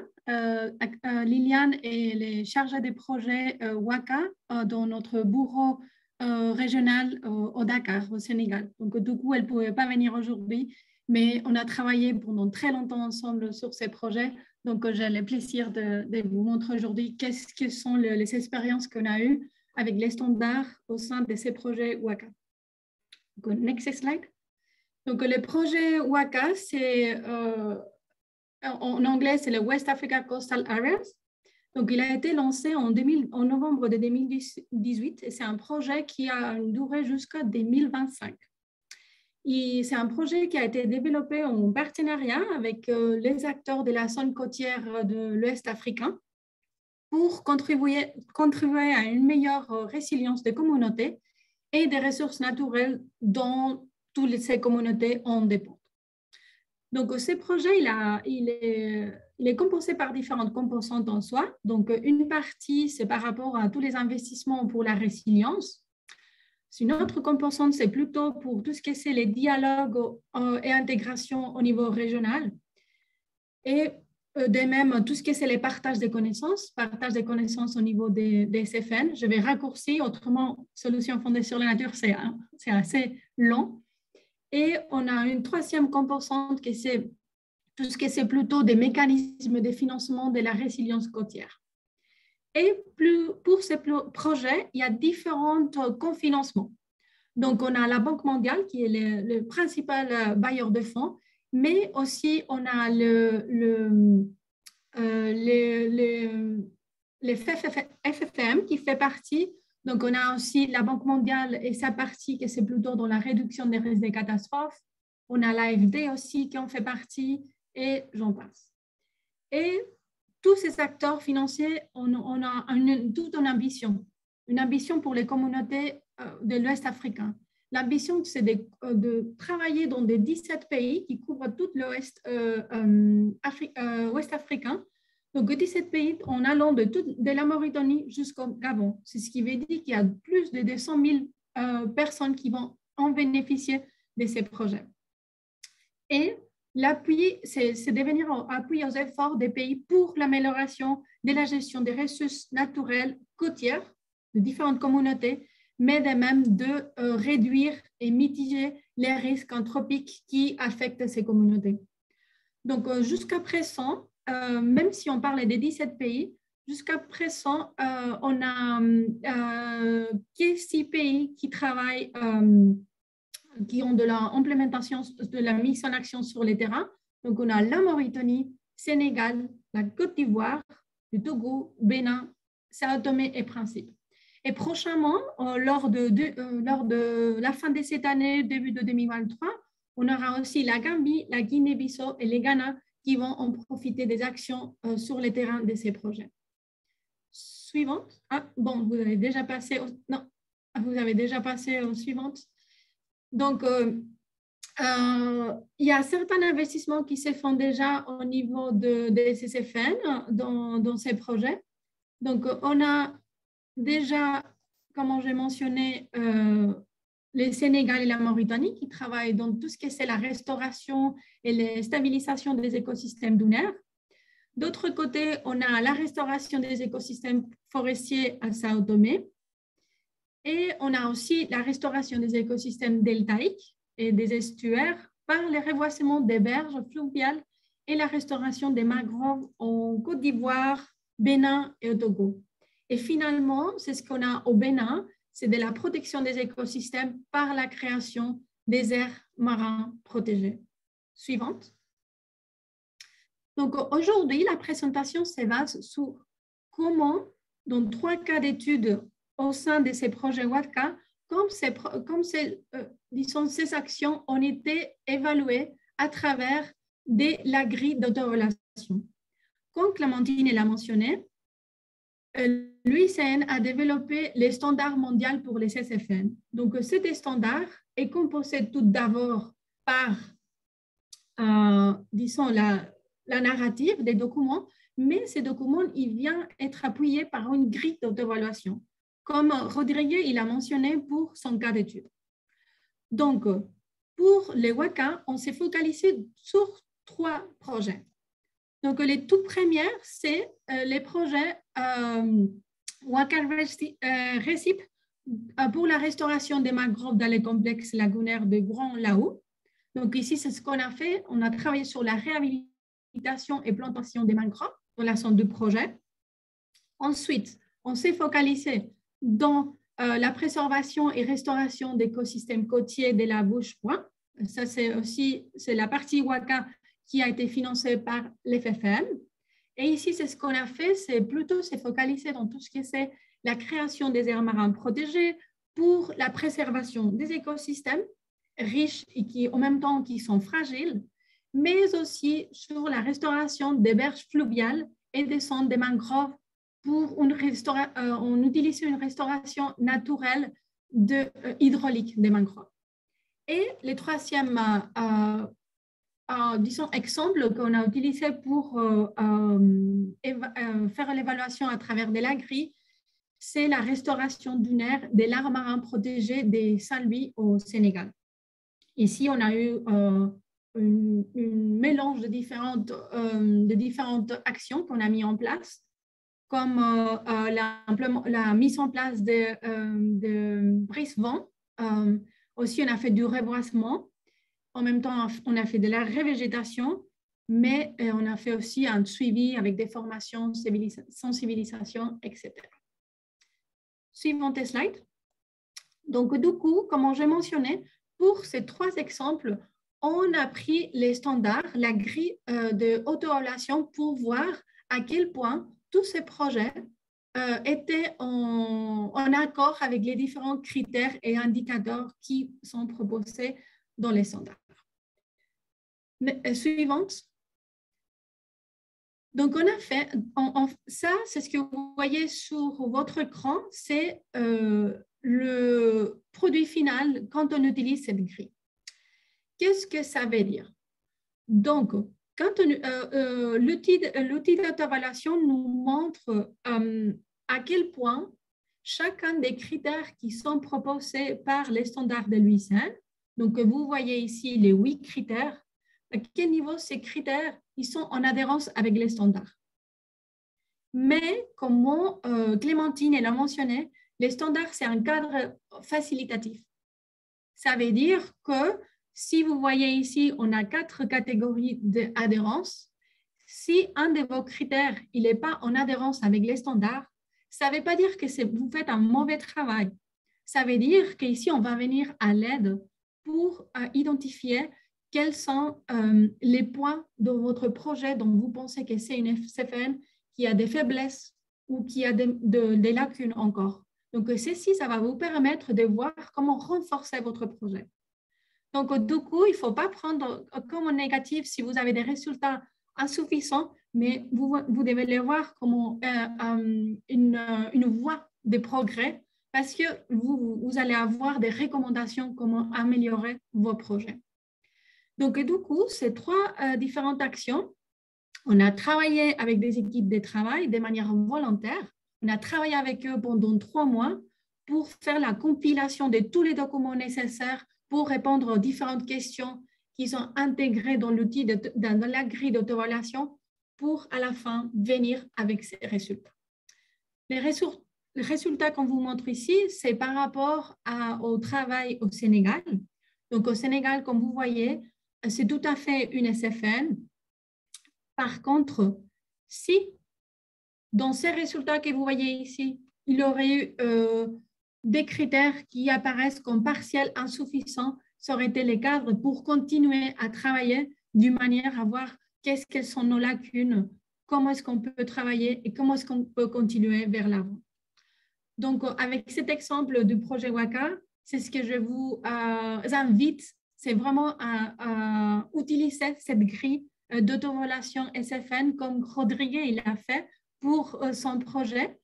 Liliane est chargée des projets WACA dans notre bureau euh, régionale au Dakar, au Sénégal. Donc, du coup, elle ne pouvait pas venir aujourd'hui, mais on a travaillé pendant très longtemps ensemble sur ces projets. Donc, j'ai le plaisir de, vous montrer aujourd'hui qu'est-ce que sont les expériences qu'on a eues avec les standards au sein de ces projets WACA. Donc, next slide. Donc, le projet WACA, c'est euh, en anglais, c'est le West Africa Coastal Areas. Donc, il a été lancé en, en novembre de 2018 et c'est un projet qui a une durée jusqu'à 2025. C'est un projet qui a été développé en partenariat avec euh, les acteurs de la zone côtière de l'Ouest africain pour contribuer, contribuer à une meilleure résilience des communautés et des ressources naturelles dont toutes ces communautés en dépendent. Donc, ce projet, il, est il composé par différentes composantes en soi. Donc, une partie, c'est par rapport à tous les investissements pour la résilience. Une autre composante, c'est plutôt pour tout ce qui est les dialogues euh, et intégration au niveau régional. Et euh, de même, tout ce qui est les partages des connaissances, partage des connaissances au niveau des, des CFN. Je vais raccourcir, autrement, solution fondée sur la nature, c'est assez long. Et on a une troisième composante qui c'est tout ce que c'est plutôt des mécanismes de financement de la résilience côtière. Et pour ces projets, il y a différents confinancements. Donc, on a la Banque mondiale qui est le, principal euh, bailleur de fonds mais aussi on a le, le, euh, les, FFM qui fait partie. Donc, on a aussi la Banque mondiale et sa partie qui c'est plutôt dans la réduction des risques des catastrophes. On a l'AFD aussi qui en fait partie et j'en passe. Et tous ces acteurs financiers, on, a une, toute une ambition, une ambition pour les communautés euh, de l'Ouest africain. L'ambition, c'est de, euh, travailler dans des 17 pays qui couvrent tout l'Ouest euh, africain. Donc, 17 pays en allant de, la Mauritanie jusqu'au Gabon. C'est ce qui veut dire qu'il y a plus de 200 000 personnes qui vont en bénéficier de ces projets. Et l'appui, c'est devenir appui aux efforts des pays pour l'amélioration de la gestion des ressources naturelles côtières de différentes communautés mais de même de euh, réduire et mitiger les risques anthropiques qui affectent ces communautés. Donc, euh, jusqu'à présent, euh, même si on parlait des 17 pays, jusqu'à présent, on a six pays qui travaillent, qui ont de l'implémentation, de la mise en action sur les terrains. Donc, on a la Mauritanie, Sénégal, la Côte d'Ivoire, le Togo, Bénin, Sao Tomé et Principe. Et prochainement, euh, lors, de, euh, lors de la fin de cette année, début de 2023, on aura aussi la Gambie, la Guinée-Bissau et les Ghana qui vont en profiter des actions euh, sur le terrain de ces projets. Suivante. Ah, bon, vous avez déjà passé. non, vous avez déjà passé aux suivantes. Donc, il y a certains investissements qui se font déjà au niveau de, des CCFN dans, dans ces projets. Donc, on a déjà, comme j'ai mentionné, euh, le Sénégal et la Mauritanie qui travaillent dans tout ce qui est la restauration et la stabilisation des écosystèmes dunaires. D'autre côté, on a la restauration des écosystèmes forestiers à Sao Tomé. Et on a aussi la restauration des écosystèmes deltaïques et des estuaires par le reboisement des berges fluviales et la restauration des mangroves en Côte d'Ivoire, Bénin et au Togo. Et finalement, c'est ce qu'on a au Bénin, c'est de la protection des écosystèmes par la création des aires marins protégées. Suivante. Donc aujourd'hui, la présentation se base sur comment, dans trois cas d'études au sein de ces projets WATCA, comme, ces, euh, ces actions ont été évaluées à travers la grille d'autorelation. Comme Clémentine l'a mentionné, l'UICN a développé les standards mondiaux pour les CSFN. Donc, cet standard est composé tout d'abord par, euh, disons, la, la, narrative des documents, mais ces documents, il vient être appuyé par une grille d'auto-évaluation, comme Rodrigue il a mentionné pour son cas d'étude. Donc, pour les WACA, on s'est focalisé sur trois projets. Donc, les toutes premières, c'est euh, les projets euh, Waka Recip euh, pour la restauration des mangroves dans les complexes lagunaires de Grand Lao. Donc, ici, c'est ce qu'on a fait. On a travaillé sur la réhabilitation et plantation des mangroves dans la zone du projet. Ensuite, on s'est focalisé dans la préservation et restauration d'écosystèmes côtiers de la bouche-point. Ça, c'est aussi c'est la partie Waka qui a été financé par l'FFM. Et ici, c'est ce qu'on a fait, c'est plutôt se focaliser dans tout ce qui est la création des aires marins protégées pour la préservation des écosystèmes riches et qui, en même temps, qui sont fragiles, mais aussi sur la restauration des berges fluviales et des centres des mangroves pour une euh, on utilise une restauration naturelle de, euh, hydraulique des mangroves. Et le troisième euh, disons, exemple qu'on a utilisé pour euh, euh, euh, faire l'évaluation à travers de la grille, c'est la restauration dunaire des larves marins protégés des Saint-Louis au Sénégal. Ici, on a eu un mélange de différentes, actions qu'on a mis en place, comme la, la, mise en place de, de brise-vent. aussi, on a fait du reboisement en même temps, on a fait de la révégétation, mais euh, on a fait aussi un suivi avec des formations, sensibilisation, etc. Suivante slide. Donc, du coup, comme j'ai mentionné, pour ces trois exemples, on a pris les standards, la grille de auto-évaluation pour voir à quel point tous ces projets étaient en, en, accord avec les différents critères et indicateurs qui sont proposés dans les standards. Suivante. Donc, on a fait, ça, c'est ce que vous voyez sur votre écran, c'est euh, le produit final quand on utilise cette grille. Qu'est-ce que ça veut dire? Donc, quand euh, euh, l'outil d'auto-évaluation nous montre à quel point chacun des critères qui sont proposés par les standards de l'UICN, donc vous voyez ici les huit critères, à quel niveau ces critères ils sont en adhérence avec les standards? Mais comme euh, Clémentine l'a mentionné, les standards, c'est un cadre facilitatif. Ça veut dire que si vous voyez ici, on a quatre catégories d'adhérence. Si un de vos critères il n'est pas en adhérence avec les standards, ça ne veut pas dire que vous faites un mauvais travail. Ça veut dire qu'ici, on va venir à l'aide pour euh, identifier quels sont euh, les points de votre projet dont vous pensez que c'est une FCFN qui a des faiblesses ou qui a des, lacunes encore? Donc, ceci, ça va vous permettre de voir comment renforcer votre projet. Donc, du coup, il ne faut pas prendre comme négatif si vous avez des résultats insuffisants, mais vous, devez les voir comme euh, euh, une, voie de progrès parce que vous allez avoir des recommandations comment améliorer vos projets. Donc, du coup, ces trois euh, différentes actions, on a travaillé avec des équipes de travail de manière volontaire. On a travaillé avec eux pendant trois mois pour faire la compilation de tous les documents nécessaires pour répondre aux différentes questions qui sont intégrées dans l'outil, dans la grille d'autorelation pour à la fin venir avec ces résultats. Les, résultats qu'on vous montre ici, c'est par rapport au travail au Sénégal. Donc au Sénégal, comme vous voyez, c'est tout à fait une SFN. Par contre, si dans ces résultats que vous voyez ici, il y aurait eu des critères qui apparaissent comme partiels insuffisants, ça aurait été les cadres pour continuer à travailler d'une manière à voir qu'est-ce qu'elles sont nos lacunes, comment est-ce qu'on peut travailler et comment est-ce qu'on peut continuer vers l'avant. Donc, avec cet exemple du projet WACA, c'est ce que je vous euh, invite c'est vraiment à, utiliser cette grille euh, d'autorelation SFN comme Rodrigue il a fait pour euh, son projet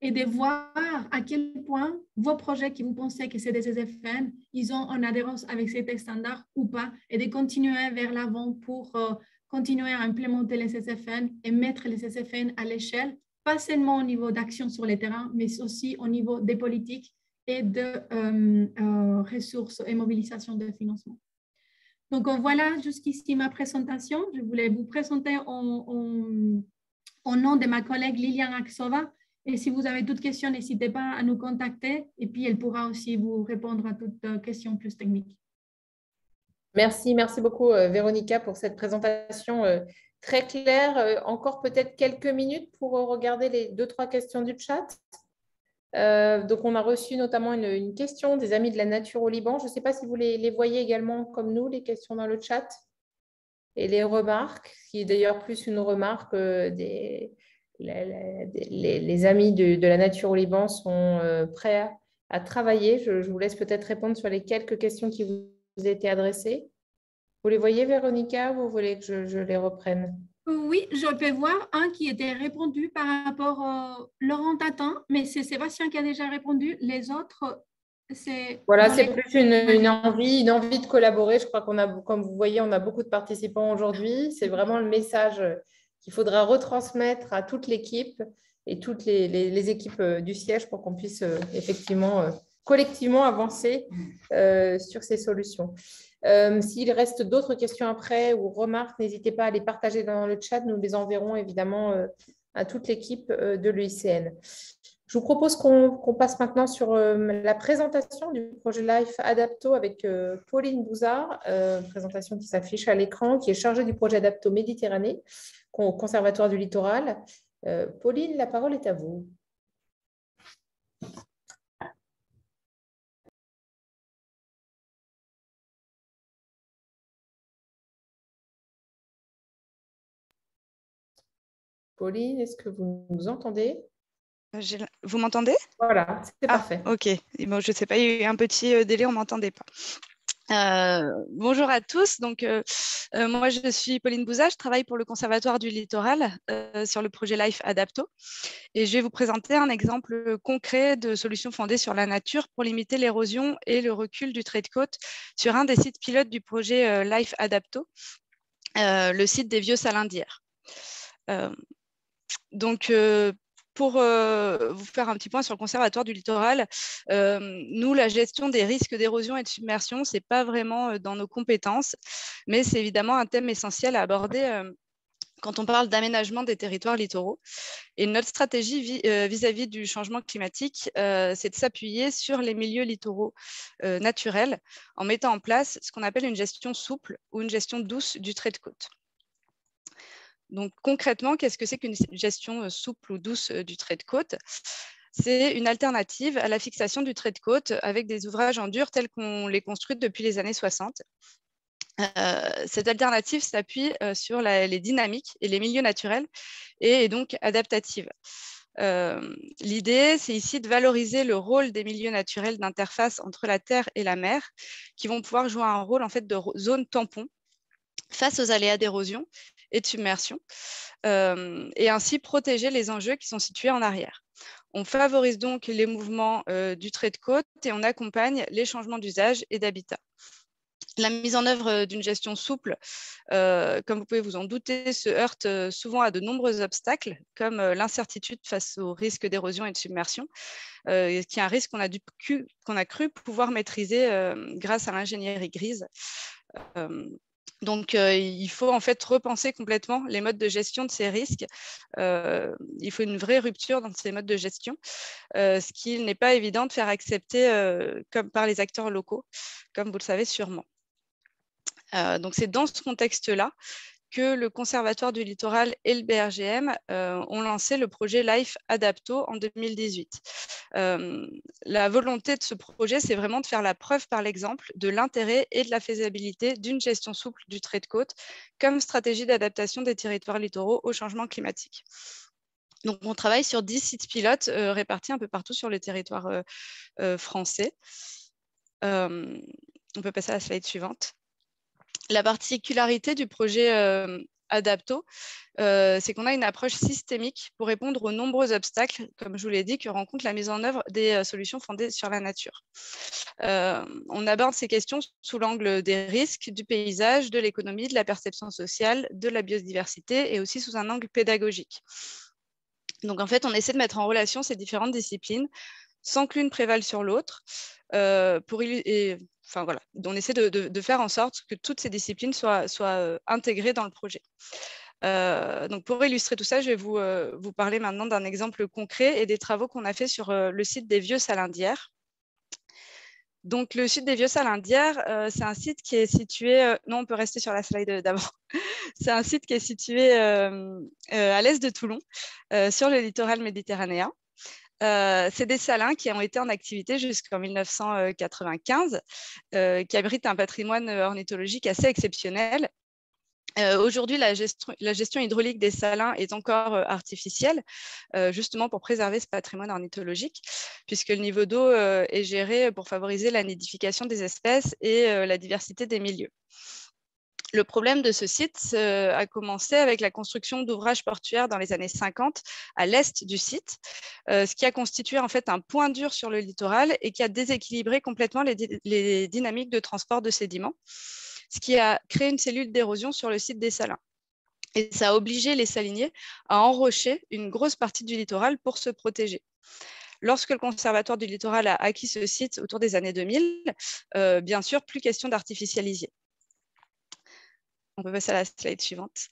et de voir à quel point vos projets qui vous pensez que c'est des SFN, ils ont en adhérence avec ces standards ou pas, et de continuer vers l'avant pour euh, continuer à implémenter les SFN et mettre les SFN à l'échelle, pas seulement au niveau d'action sur le terrain, mais aussi au niveau des politiques et de euh, euh, ressources et mobilisation de financement. Donc voilà jusqu'ici ma présentation. Je voulais vous présenter au nom de ma collègue Liliane Aksova. Et si vous avez toute question, n'hésitez pas à nous contacter et puis elle pourra aussi vous répondre à toutes euh, questions plus techniques.
Merci, merci beaucoup Véronica pour cette présentation très claire. Encore peut-être quelques minutes pour regarder les deux, trois questions du chat. Euh, donc, on a reçu notamment une, question des amis de la nature au Liban. Je ne sais pas si vous les, voyez également comme nous, les questions dans le chat et les remarques, qui est d'ailleurs plus une remarque euh, des les, amis de, la nature au Liban sont euh, prêts à, travailler. Je, vous laisse peut-être répondre sur les quelques questions qui vous étaient adressées. Vous les voyez, Véronica, ou vous voulez que je les reprenne?
Oui, je peux voir un qui était répondu par rapport à Laurent Tatin, mais c'est Sébastien qui a déjà répondu. Les autres, c'est...
Voilà, c'est plus une, envie, une envie de collaborer. Je crois qu'on a, comme vous voyez, on a beaucoup de participants aujourd'hui. C'est vraiment le message qu'il faudra retransmettre à toute l'équipe et toutes les, équipes euh, du siège pour qu'on puisse euh, effectivement euh, collectivement avancer sur ces solutions. Euh, s'il reste d'autres questions après ou remarques, n'hésitez pas à les partager dans le chat. Nous les enverrons évidemment euh, à toute l'équipe euh, de l'UICN. Je vous propose qu'on passe maintenant sur la présentation du projet LIFE Adapto avec Pauline Bouzard, présentation qui s'affiche à l'écran, qui est chargée du projet Adapto Méditerranée au Conservatoire du Littoral. Pauline, la parole est à vous. Pauline, est-ce que vous nous entendez?
Vous m'entendez?
Voilà, c'est ah, parfait.
Ok, bon, je ne sais pas, il y a eu un petit délai, on ne m'entendait pas. Euh, bonjour à tous. Donc, euh, euh, moi, je suis Pauline Bouza. Je travaille pour le Conservatoire du Littoral sur le projet Life Adapto. Et je vais vous présenter un exemple concret de solution fondée sur la nature pour limiter l'érosion et le recul du trait de côte sur un des sites pilotes du projet Life Adapto, le site des Vieux Salins d'hier. Donc, pour euh, vous faire un petit point sur le Conservatoire du littoral, euh, nous, la gestion des risques d'érosion et de submersion, ce n'est pas vraiment euh, dans nos compétences, mais c'est évidemment un thème essentiel à aborder quand on parle d'aménagement des territoires littoraux. Et notre stratégie vis-à-vis du changement climatique, c'est de s'appuyer sur les milieux littoraux naturels en mettant en place ce qu'on appelle une gestion souple ou une gestion douce du trait de côte. Donc concrètement, qu'est-ce que c'est qu'une gestion euh, souple ou douce euh, du trait de côte? C'est une alternative à la fixation du trait de côte avec des ouvrages en dur tels qu'on les construit depuis les années 60. Euh, cette alternative s'appuie sur les dynamiques et les milieux naturels et est donc adaptative. L'idée, c'est ici de valoriser le rôle des milieux naturels d'interface entre la terre et la mer, qui vont pouvoir jouer un rôle en fait de zone tampon face aux aléas d'érosion et de submersion, euh, et ainsi protéger les enjeux qui sont situés en arrière. On favorise donc les mouvements euh, du trait de côte et on accompagne les changements d'usage et d'habitat. La mise en œuvre euh, d'une gestion souple, comme vous pouvez vous en douter, se heurte souvent à de nombreux obstacles, comme l'incertitude face au risque d'érosion et de submersion, qui est un risque qu'on a, cru pouvoir maîtriser grâce à l'ingénierie grise. Donc, euh, il faut en fait repenser complètement les modes de gestion de ces risques. Euh, il faut une vraie rupture dans ces modes de gestion, euh, ce qui n'est pas évident de faire accepter par les acteurs locaux, comme vous le savez sûrement. donc, c'est dans ce contexte-là que le Conservatoire du littoral et le BRGM euh, ont lancé le projet Life Adapto en 2018. Euh, la volonté de ce projet, c'est vraiment de faire la preuve par l'exemple de l'intérêt et de la faisabilité d'une gestion souple du trait de côte comme stratégie d'adaptation des territoires littoraux au changement climatique. Donc, on travaille sur 10 sites pilotes euh, répartis un peu partout sur le territoire français. on peut passer à la slide suivante. La particularité du projet euh, Adapto, euh, c'est qu'on a une approche systémique pour répondre aux nombreux obstacles, comme je vous l'ai dit, que rencontre la mise en œuvre des euh, solutions fondées sur la nature. on aborde ces questions sous l'angle des risques, du paysage, de l'économie, de la perception sociale, de la biodiversité et aussi sous un angle pédagogique. Donc en fait, on essaie de mettre en relation ces différentes disciplines sans que l'une prévale sur l'autre, et enfin voilà, on essaie de, faire en sorte que toutes ces disciplines soient, euh, intégrées dans le projet. Euh, donc pour illustrer tout ça, je vais vous, euh, parler maintenant d'un exemple concret et des travaux qu'on a fait sur le site des Vieux Salins d'hier. Donc le site des Vieux Salins d'hier, c'est un site qui est situé, non on peut rester sur la slide d'avant, c'est un site qui est situé à l'est de Toulon, sur le littoral méditerranéen. Euh, c'est des salins qui ont été en activité jusqu'en 1995, euh, qui abritent un patrimoine ornithologique assez exceptionnel. Euh, aujourd'hui, la, gestion, hydraulique des salins est encore artificielle, justement pour préserver ce patrimoine ornithologique, puisque le niveau d'eau est géré pour favoriser la nidification des espèces et la diversité des milieux. Le problème de ce site euh, a commencé avec la construction d'ouvrages portuaires dans les années 50 à l'est du site, euh, ce qui a constitué en fait un point dur sur le littoral et qui a déséquilibré complètement les, dynamiques de transport de sédiments, ce qui a créé une cellule d'érosion sur le site des salins. Et ça a obligé les saliniers à enrocher une grosse partie du littoral pour se protéger. Lorsque le Conservatoire du littoral a acquis ce site autour des années 2000, euh, bien sûr, plus question d'artificialiser. On peut passer à la slide suivante.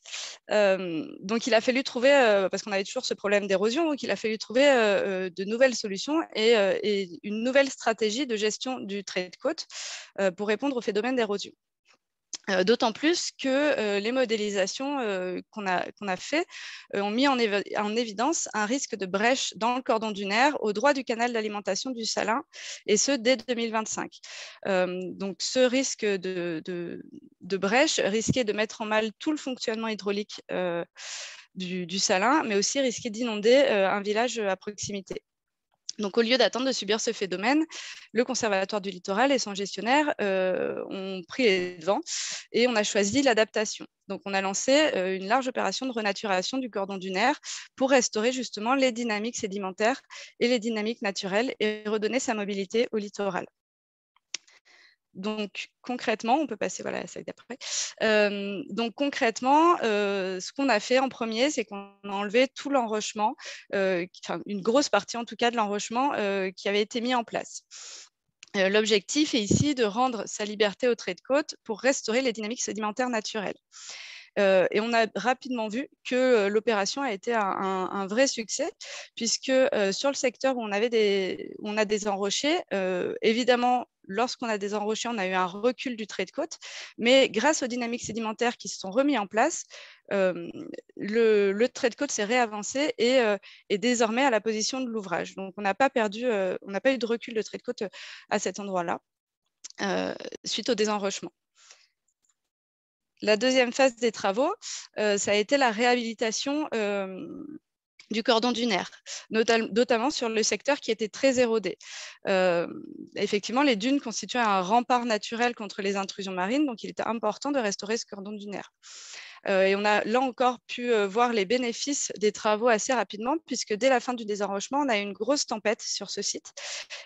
Euh, donc, il a fallu trouver, euh, parce qu'on avait toujours ce problème d'érosion, donc il a fallu trouver euh, de nouvelles solutions et, une nouvelle stratégie de gestion du trait de côte pour répondre au phénomène d'érosion. Euh, d'autant plus que euh, les modélisations euh, qu'on a, qu'on a fait ont mis en, en, évidence un risque de brèche dans le cordon dunaire au droit du canal d'alimentation du Salin, et ce dès 2025. donc ce risque de, brèche risquait de mettre en mal tout le fonctionnement hydraulique du, du, Salin, mais aussi risquait d'inonder un village à proximité. Donc, au lieu d'attendre de subir ce phénomène, le Conservatoire du littoral et son gestionnaire euh, ont pris les devants et on a choisi l'adaptation. Donc, on a lancé euh, une large opération de renaturation du cordon dunaire pour restaurer justement les dynamiques sédimentaires et les dynamiques naturelles et redonner sa mobilité au littoral. Donc concrètement, on peut passer à la slide d'après. Euh, donc concrètement, euh, ce qu'on a fait en premier, c'est qu'on a enlevé tout l'enrochement, euh, une grosse partie en tout cas de l'enrochement qui avait été mis en place. L'objectif est ici de rendre sa liberté au trait de côte pour restaurer les dynamiques sédimentaires naturelles. et on a rapidement vu que l'opération a été un, vrai succès, puisque sur le secteur où on, des, on a des enrochés, évidemment, lorsqu'on a des enrochés, on a eu un recul du trait de côte, mais grâce aux dynamiques sédimentaires qui se sont remis en place, euh, le, trait de côte s'est réavancé et est euh, désormais à la position de l'ouvrage. Donc, on n'a pas perdu, euh, on n'a pas eu de recul de trait de côte à cet endroit-là suite au désenrochement. La deuxième phase des travaux, ça a été la réhabilitation du cordon dunaire, notamment sur le secteur qui était très érodé. Euh, effectivement, les dunes constituaient un rempart naturel contre les intrusions marines, donc il était important de restaurer ce cordon dunaire. Euh, et on a là encore pu euh, voir les bénéfices des travaux assez rapidement, puisque dès la fin du désenrochement, on a eu une grosse tempête sur ce site.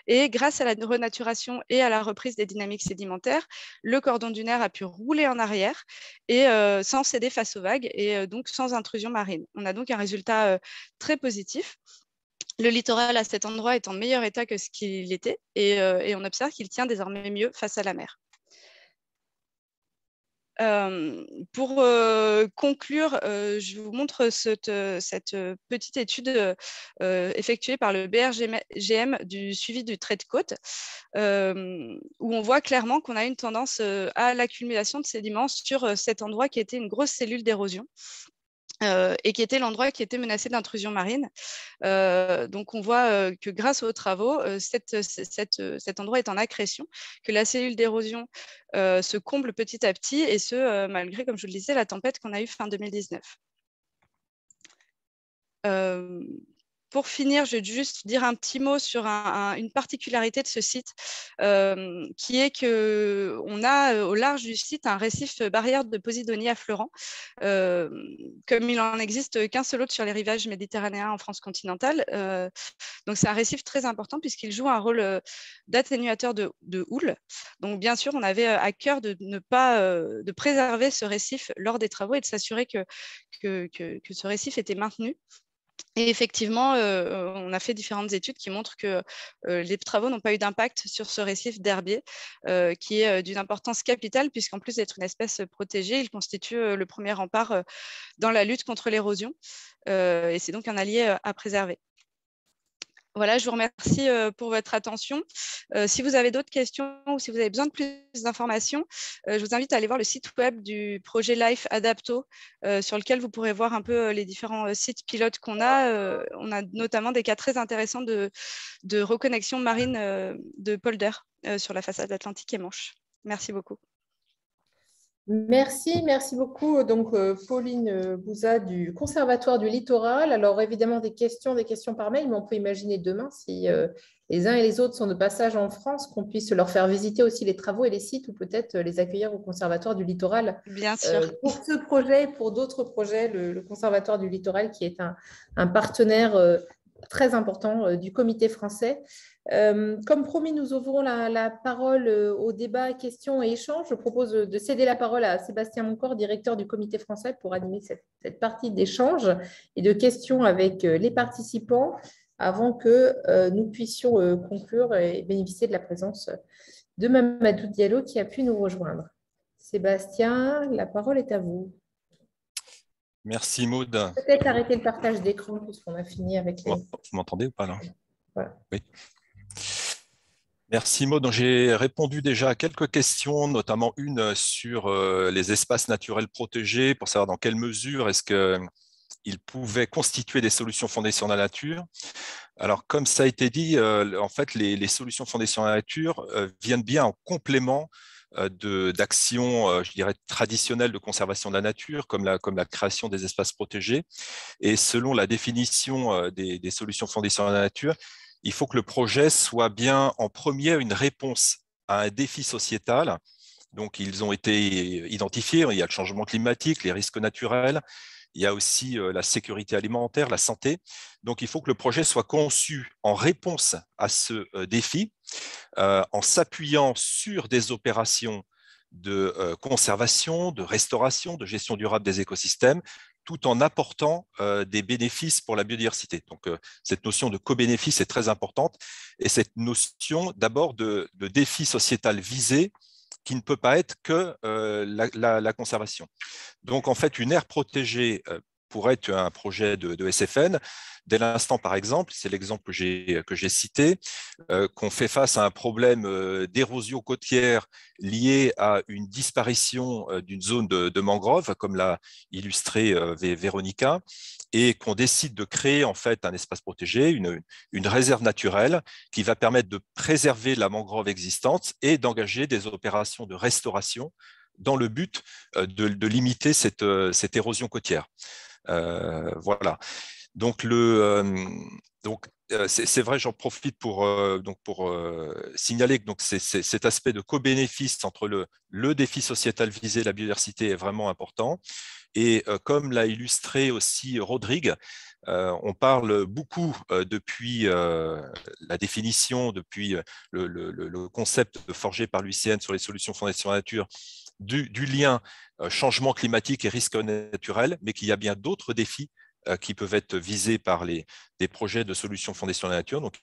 Et grâce à la renaturation et à la reprise des dynamiques sédimentaires, le cordon dunaire a pu rouler en arrière et euh, sans céder face aux vagues et donc sans intrusion marine. On a donc un résultat très positif. Le littoral à cet endroit est en meilleur état que ce qu'il était et on observe qu'il tient désormais mieux face à la mer. Pour conclure, je vous montre cette petite étude effectuée par le BRGM du suivi du trait de côte, où on voit clairement qu'on a une tendance à l'accumulation de sédiments sur cet endroit qui était une grosse cellule d'érosion. Euh, et qui était l'endroit qui était menacé d'intrusion marine. Euh, donc on voit euh, que grâce aux travaux, cet endroit est en accrétion, que la cellule d'érosion se comble petit à petit, et ce, malgré, comme je le disais, la tempête qu'on a eue fin 2019 pour finir, je vais juste dire un petit mot sur une particularité de ce site, euh, qui est qu'on a euh, au large du site un récif barrière de Posidonie affleurant, euh, comme il n'en existe qu'un seul autre sur les rivages méditerranéens en France continentale. c'est un récif très important puisqu'il joue un rôle d'atténuateur de, houle. Donc bien sûr, on avait à cœur de ne pas préserver ce récif lors des travaux et de s'assurer que, que, ce récif était maintenu et effectivement, euh, on a fait différentes études qui montrent que euh, les travaux n'ont pas eu d'impact sur ce récif d'herbier, euh, qui est d'une importance capitale, puisqu'en plus d'être une espèce protégée, il constitue le premier rempart dans la lutte contre l'érosion. et c'est donc un allié à préserver. Voilà, je vous remercie euh, pour votre attention. Euh, si vous avez d'autres questions ou si vous avez besoin de plus d'informations, euh, je vous invite à aller voir le site web du projet Life Adapto, sur lequel vous pourrez voir un peu les différents sites pilotes qu'on a. on a notamment des cas très intéressants de, de reconnexion marine de polder sur la façade atlantique et Manche. Merci beaucoup.
Merci, merci beaucoup. Donc, euh, Pauline euh, Bouza du Conservatoire du Littoral. Alors, évidemment, des questions, des questions par mail, mais on peut imaginer demain, si euh, les uns et les autres sont de passage en France, qu'on puisse leur faire visiter aussi les travaux et les sites ou peut-être les accueillir au Conservatoire du Littoral.
Bien sûr.
pour ce projet, pour d'autres projets, le, Conservatoire du Littoral, qui est un, un partenaire très important du comité français. Euh, comme promis, nous ouvrons la, parole euh, au débat, questions et échanges. Je propose de céder la parole à Sébastien Moncor, directeur du comité français, pour animer cette, partie d'échange et de questions avec euh, les participants avant que nous puissions conclure et bénéficier de la présence de Mamadou Diallo qui a pu nous rejoindre. Sébastien, la parole est à vous.
Merci Maud.
Peut-être arrêter le partage d'écran puisqu'on a fini avec
les... Vous m'entendez ou pas là?
Voilà. Oui.
Merci Maud. J'ai répondu déjà à quelques questions, notamment une sur les espaces naturels protégés, pour savoir dans quelle mesure est-ce qu'ils pouvaient constituer des solutions fondées sur la nature. Alors, comme ça a été dit, en fait, les, solutions fondées sur la nature viennent bien en complément d'actions, je dirais, traditionnelles de conservation de la nature, comme la, comme la création des espaces protégés. Et selon la définition des, des solutions fondées sur la nature, il faut que le projet soit bien en premier une réponse à un défi sociétal. Donc, ils ont été identifiés. Il y a le changement climatique, les risques naturels. Il y a aussi euh, la sécurité alimentaire, la santé. Donc, il faut que le projet soit conçu en réponse à ce euh, défi, euh, en s'appuyant sur des opérations de conservation, de restauration, de gestion durable des écosystèmes, tout en apportant des bénéfices pour la biodiversité. Donc, cette notion de co-bénéfice est très importante et cette notion d'abord de, défi sociétal visé qui ne peut pas être que euh, la, conservation. Donc, en fait, une aire protégée pourrait être un projet de SFN dès l'instant, par exemple, c'est l'exemple que j'ai cité, euh, qu'on fait face à un problème euh, d'érosion côtière lié à une disparition euh, d'une zone de, mangrove, comme l'a illustré Véronica, et qu'on décide de créer en fait un espace protégé, une, réserve naturelle qui va permettre de préserver la mangrove existante et d'engager des opérations de restauration dans le but de, limiter cette, cette, érosion côtière. voilà. Donc, le, euh, donc euh, c'est vrai, j'en profite pour, euh, donc pour signaler que donc cet aspect de co-bénéfice entre le, le, défi sociétal visé, la biodiversité, est vraiment important. Et comme l'a illustré aussi Rodrigue, on parle beaucoup depuis la définition, depuis le, concept forgé par l'UICN sur les solutions fondées sur la nature, du, du lien changement climatique et risque naturel, mais qu'il y a bien d'autres défis euh, qui peuvent être visés par les, des projets de solutions fondées sur la nature. Donc,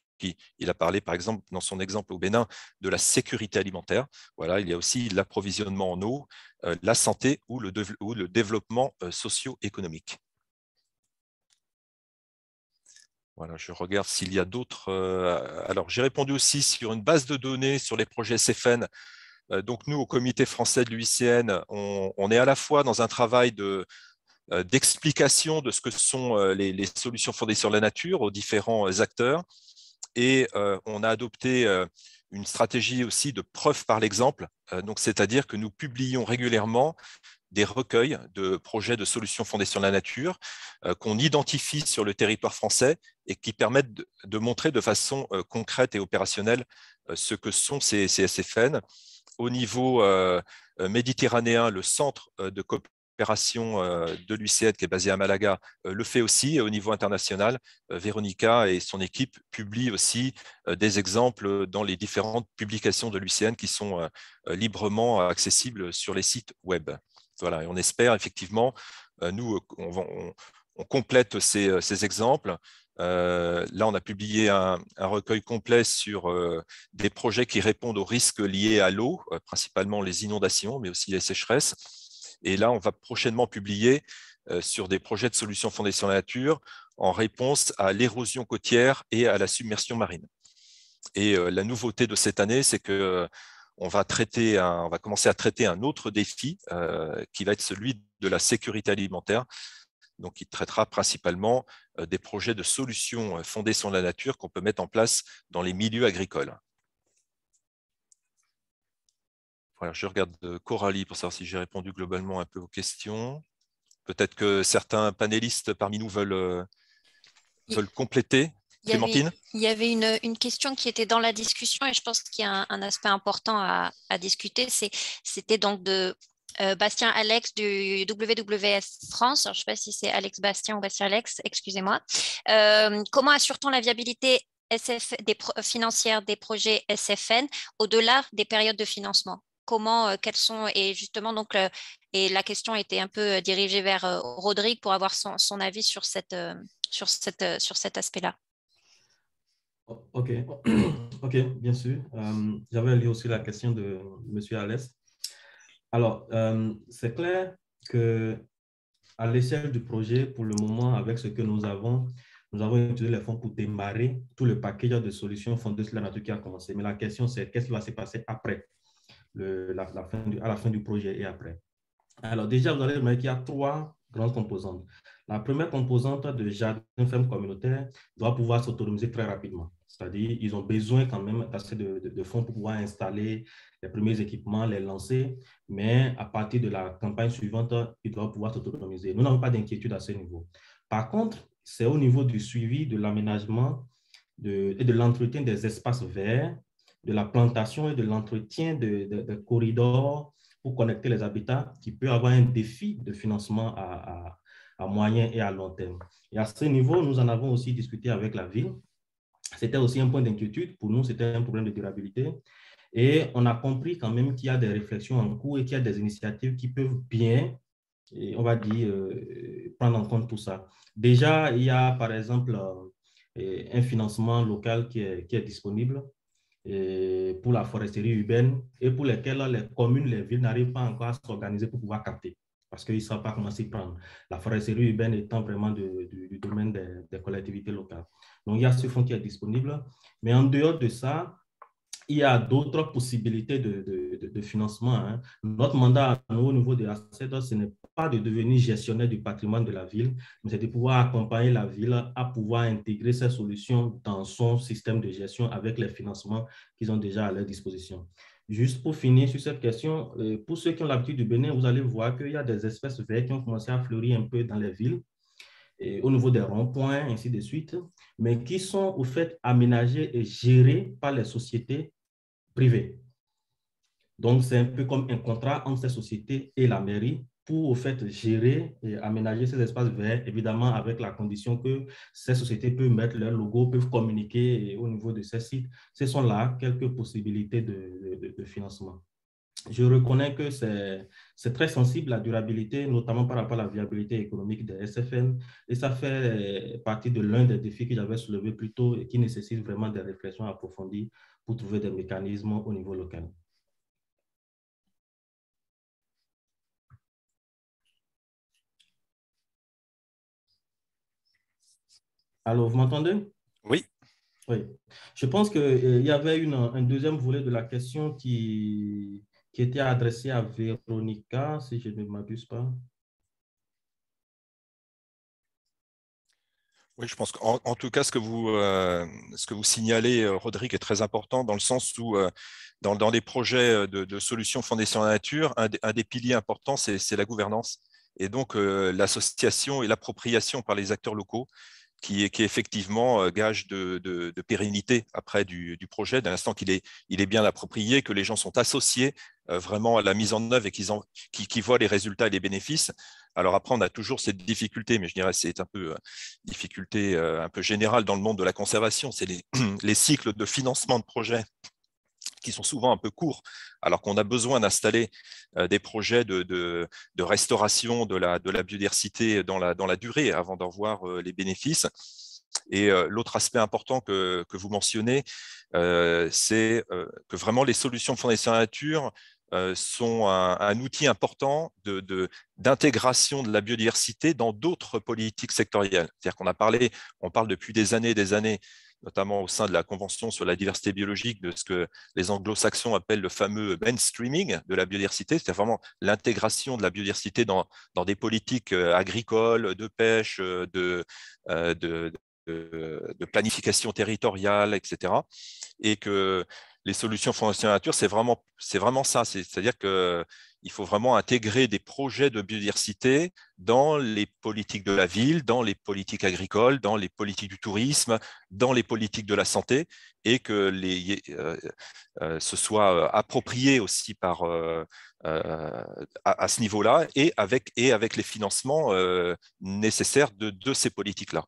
il a parlé, par exemple, dans son exemple au Bénin, de la sécurité alimentaire. Voilà, il y a aussi l'approvisionnement en eau, euh, la santé ou le, développement euh, socio-économique. Voilà, je regarde s'il y a d'autres. alors, j'ai répondu aussi sur une base de données sur les projets SFN. donc, nous, au comité français de l'UICN, on, est à la fois dans un travail de, euh, d'explication de ce que sont euh, les, solutions fondées sur la nature aux différents euh, acteurs. Et on a adopté une stratégie aussi de preuve par l'exemple, donc c'est-à-dire que nous publions régulièrement des recueils de projets de solutions fondées sur la nature qu'on identifie sur le territoire français et qui permettent de, montrer de façon concrète et opérationnelle ce que sont ces, ces SFN. Au niveau méditerranéen, le centre de coopération euh, de l'UCED qui est basée à Malaga euh, le fait aussi. Et au niveau international, euh, Véronica et son équipe publient aussi des exemples dans les différentes publications de l'UCN qui sont librement accessibles sur les sites web. Voilà, et on espère effectivement, nous, on, complète ces, exemples. là, on a publié un, recueil complet sur des projets qui répondent aux risques liés à l'eau, principalement les inondations, mais aussi les sécheresses. Et là, on va prochainement publier euh, sur des projets de solutions fondées sur la nature en réponse à l'érosion côtière et à la submersion marine. Et euh, la nouveauté de cette année, c'est que euh, on va, commencer à traiter un autre défi qui va être celui de la sécurité alimentaire. Donc, il traitera principalement des projets de solutions fondées sur la nature qu'on peut mettre en place dans les milieux agricoles je regarde Coralie pour savoir si j'ai répondu globalement un peu aux questions. Peut-être que certains panélistes parmi nous veulent, euh, veulent compléter.
Clémentine? il y avait une, une, question qui était dans la discussion et je pense qu'il y a un, aspect important à, à discuter. C'était donc de euh, Bastien Alex du WWF France. je ne sais pas si c'est Alex Bastien ou Bastien Alex, excusez-moi. Euh, comment assure-t-on la viabilité SF, des, financière des projets SFN au-delà des périodes de financement? Comment, euh, quels sont, et justement, donc, euh, et la question était un peu euh, dirigée vers Rodrigue pour avoir son, avis sur, cette, sur, cette, sur cet aspect-là.
Ok, ok, bien sûr. J'avais lu aussi la question de M. Alès. Alors, c'est clair que à l'échelle du projet, pour le moment, avec ce que nous avons, nous avons utilisé les fonds pour démarrer tout le package de solutions fondées sur la nature qui a commencé. Mais la question, c'est qu'est-ce qui va se passer après, à la fin du projet et après. Alors déjà, vous allez remarquer qu'il y a trois grandes composantes. La première composante de jardin ferme communautaire doit pouvoir s'autonomiser très rapidement. C'est-à-dire ils ont besoin quand même d'assez de, fonds pour pouvoir installer les premiers équipements, les lancer, mais à partir de la campagne suivante, ils doivent pouvoir s'autonomiser. Nous n'avons pas d'inquiétude à ce niveau. Par contre, c'est au niveau du suivi, de l'aménagement et de l'entretien des espaces verts, de la plantation et de l'entretien de, de, corridors pour connecter les habitats qui peut avoir un défi de financement à, à moyen et à long terme. Et à ce niveau, nous en avons aussi discuté avec la ville c'était aussi un point d'inquiétude. Pour nous, c'était un problème de durabilité. Et on a compris quand même qu'il y a des réflexions en cours et qu'il y a des initiatives qui peuvent bien, on va dire, euh, prendre en compte tout ça. Déjà, il y a par exemple euh, un financement local qui est, qui est disponible pour la foresterie urbaine et pour lesquels les communes, les villes n'arrivent pas encore à s'organiser pour pouvoir capter parce qu'ils ne savent pas comment s'y prendre. La foresterie urbaine étant vraiment du, domaine des, collectivités locales. Donc, il y a ce fonds qui est disponible. Mais en dehors de ça, il y a d'autres possibilités de, financement. Hein. Notre mandat au niveau de la ce n'est pas de devenir gestionnaire du patrimoine de la ville, mais c'est de pouvoir accompagner la ville à pouvoir intégrer ces solutions dans son système de gestion avec les financements qu'ils ont déjà à leur disposition. Juste pour finir sur cette question, euh, pour ceux qui ont l'habitude du Bénin, vous allez voir qu'il y a des espèces vertes qui ont commencé à fleurir un peu dans les villes, au niveau des ronds-points, ainsi de suite, mais qui sont au fait aménagées et gérées par les sociétés privées. Donc, c'est un peu comme un contrat entre ces sociétés et la mairie pour au fait gérer et aménager ces espaces verts, évidemment avec la condition que ces sociétés peuvent mettre leur logo, peuvent communiquer au niveau de ces sites. Ce sont là quelques possibilités de, de, financement. Je reconnais que c'est très sensible la durabilité, notamment par rapport à la viabilité économique des SFN, et ça fait partie de l'un des défis que j'avais soulevé plus tôt et qui nécessite vraiment des réflexions approfondies pour trouver des mécanismes au niveau local. Alors, vous m'entendez?
Oui.
Oui. Je pense qu'il euh, y avait une, un deuxième volet de la question qui, qui était adressé à Véronica, si je ne m'abuse pas.
Oui, je pense qu'en en tout cas, ce que vous, euh, ce que vous signalez, euh, Rodrigue, est très important dans le sens où, dans, dans, les projets de, solutions fondées sur la nature, un des piliers importants, c'est la gouvernance. Et donc, l'association et l'appropriation par les acteurs locaux qui est, qui effectivement euh, gage de, pérennité après du, projet, d'un instant qu'il est, il est bien approprié, que les gens sont associés euh, vraiment à la mise en œuvre et qu'ils qui, voient les résultats et les bénéfices. Alors après, on a toujours cette difficulté, mais je dirais c'est un peu euh, difficulté un peu générale dans le monde de la conservation, c'est les, les cycles de financement de projets qui sont souvent un peu courts, alors qu'on a besoin d'installer euh, des projets de, de, restauration de la, de la, biodiversité dans la, dans la durée avant d'en voir euh, les bénéfices. Et euh, l'autre aspect important que, que vous mentionnez, c'est que vraiment les solutions fondées sur la nature sont un, outil important d'intégration de, de, la biodiversité dans d'autres politiques sectorielles. C'est-à-dire qu'on a parlé, on parle depuis des années et des années notamment au sein de la Convention sur la diversité biologique, de ce que les anglo-saxons appellent le fameux mainstreaming de la biodiversité, c'est vraiment l'intégration de la biodiversité dans, dans, des politiques euh, agricoles, de pêche, euh, euh, de, de, de, planification territoriale, etc. Et que les solutions sur la nature, c'est vraiment, ça. C'est-à-dire que il faut vraiment intégrer des projets de biodiversité dans les politiques de la ville, dans les politiques agricoles, dans les politiques du tourisme, dans les politiques de la santé, et que euh, euh, ce soit euh, approprié aussi à, ce niveau-là et avec, et avec les financements nécessaires de, de ces politiques-là.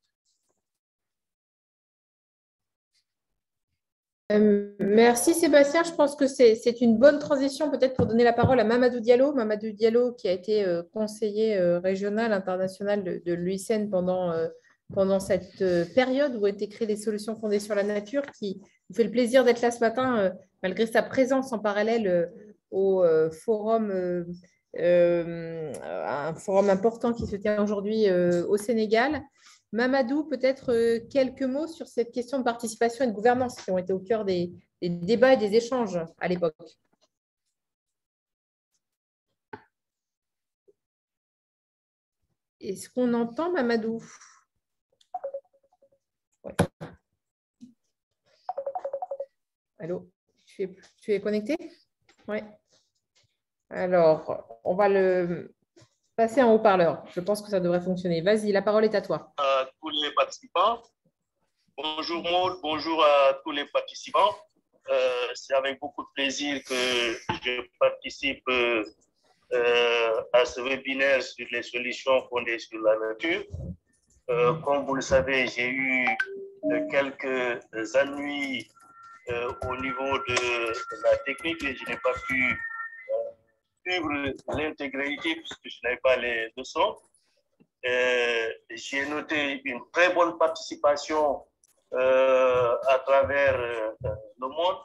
Euh, merci Sébastien. Je pense que c'est une bonne transition peut-être pour donner la parole à Mamadou Diallo. Mamadou Diallo qui a été euh, conseiller euh, régional international de, de l'UICN pendant, cette période où ont été créées des solutions fondées sur la nature, qui nous fait le plaisir d'être là ce matin malgré sa présence en parallèle au forum, un forum important qui se tient aujourd'hui au Sénégal. Mamadou, peut-être quelques mots sur cette question de participation et de gouvernance qui ont été au cœur des, débats et des échanges à l'époque. Est-ce qu'on entend Mamadou? Allô? Tu es, connecté? Oui. Alors, on va le passer en haut-parleur. Je pense que ça devrait fonctionner. Vas-y, la parole est à toi.
À tous les participants. Bonjour Maud, bonjour à tous les participants. Euh, c'est avec beaucoup de plaisir que je participe euh, à ce webinaire sur les solutions fondées sur la nature. Euh, comme vous le savez, j'ai eu quelques ennuis au niveau de, la technique et je n'ai pas pu suivre l'intégralité puisque je n'avais pas les leçons. j'ai noté une très bonne participation à travers le monde.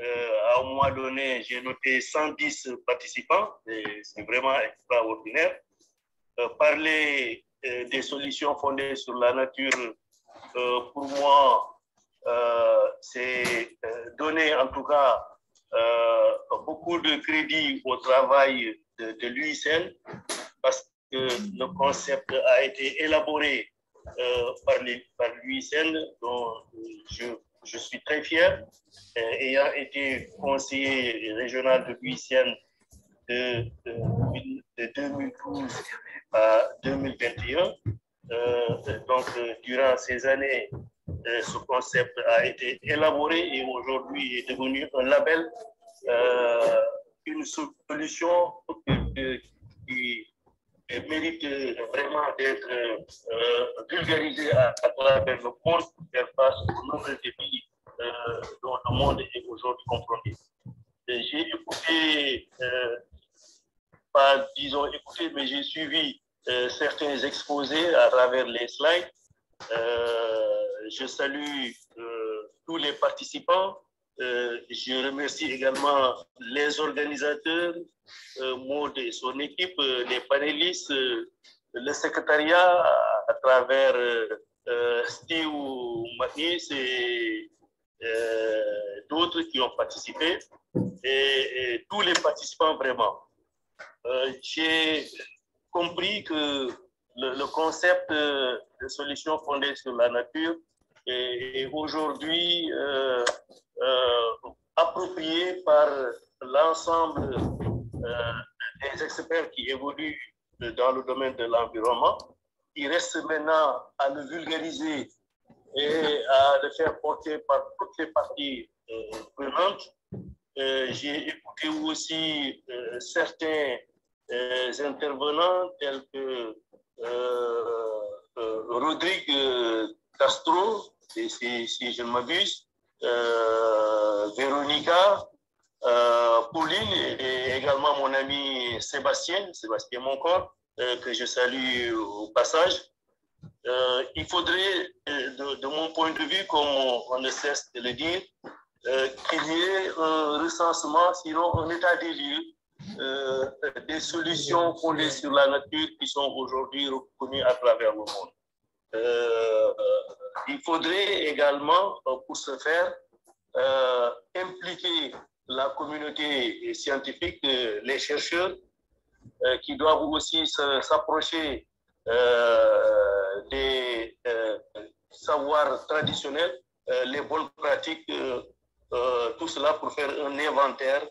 Euh, à un mois donné, j'ai noté 110 participants, c'est vraiment extraordinaire. Euh, parler euh, des solutions fondées sur la nature, pour moi, c'est donner en tout cas beaucoup de crédit au travail de, de l'UICN parce que le concept a été élaboré par l'UICN, dont je je suis très fier, euh, ayant été conseiller régional de Guyane de, 2012 à 2021. Euh, donc, euh, durant ces années, ce concept a été élaboré et aujourd'hui est devenu un label, une solution qui mérite vraiment d'être vulgarisée à, travers le monde faire face aux nombreux défis dont le monde est aujourd'hui confronté. J'ai écouté, euh, pas disons écouté, mais j'ai suivi euh, certains exposés à travers les slides. Euh, je salue tous les participants. je remercie également les organisateurs, Maud et son équipe, les panélistes, le secrétariat à travers Steve Matis et euh, d'autres qui ont participé et, tous les participants vraiment. Euh, j'ai compris que le, concept de solution fondée sur la nature est, aujourd'hui euh, approprié par l'ensemble des experts qui évoluent dans le domaine de l'environnement. Il reste maintenant à le vulgariser et à le faire porter par toutes les parties euh, prenantes. Euh, j'ai écouté aussi euh, certains intervenants tels que Rodrigue Castro, si, si, je ne m'abuse, Véronica, Pauline et, également mon ami Sébastien, Sébastien Moncor, que je salue au passage. Euh, il faudrait, euh, de, mon point de vue, comme on, ne cesse de le dire, euh, qu'il y ait un recensement, sinon un état des lieux des solutions fondées sur la nature qui sont aujourd'hui reconnues à travers le monde. il faudrait également, pour ce faire, impliquer la communauté scientifique, les chercheurs, qui doivent aussi s'approcher euh, des euh, savoirs traditionnels, euh, les bonnes pratiques, tout cela pour faire un inventaire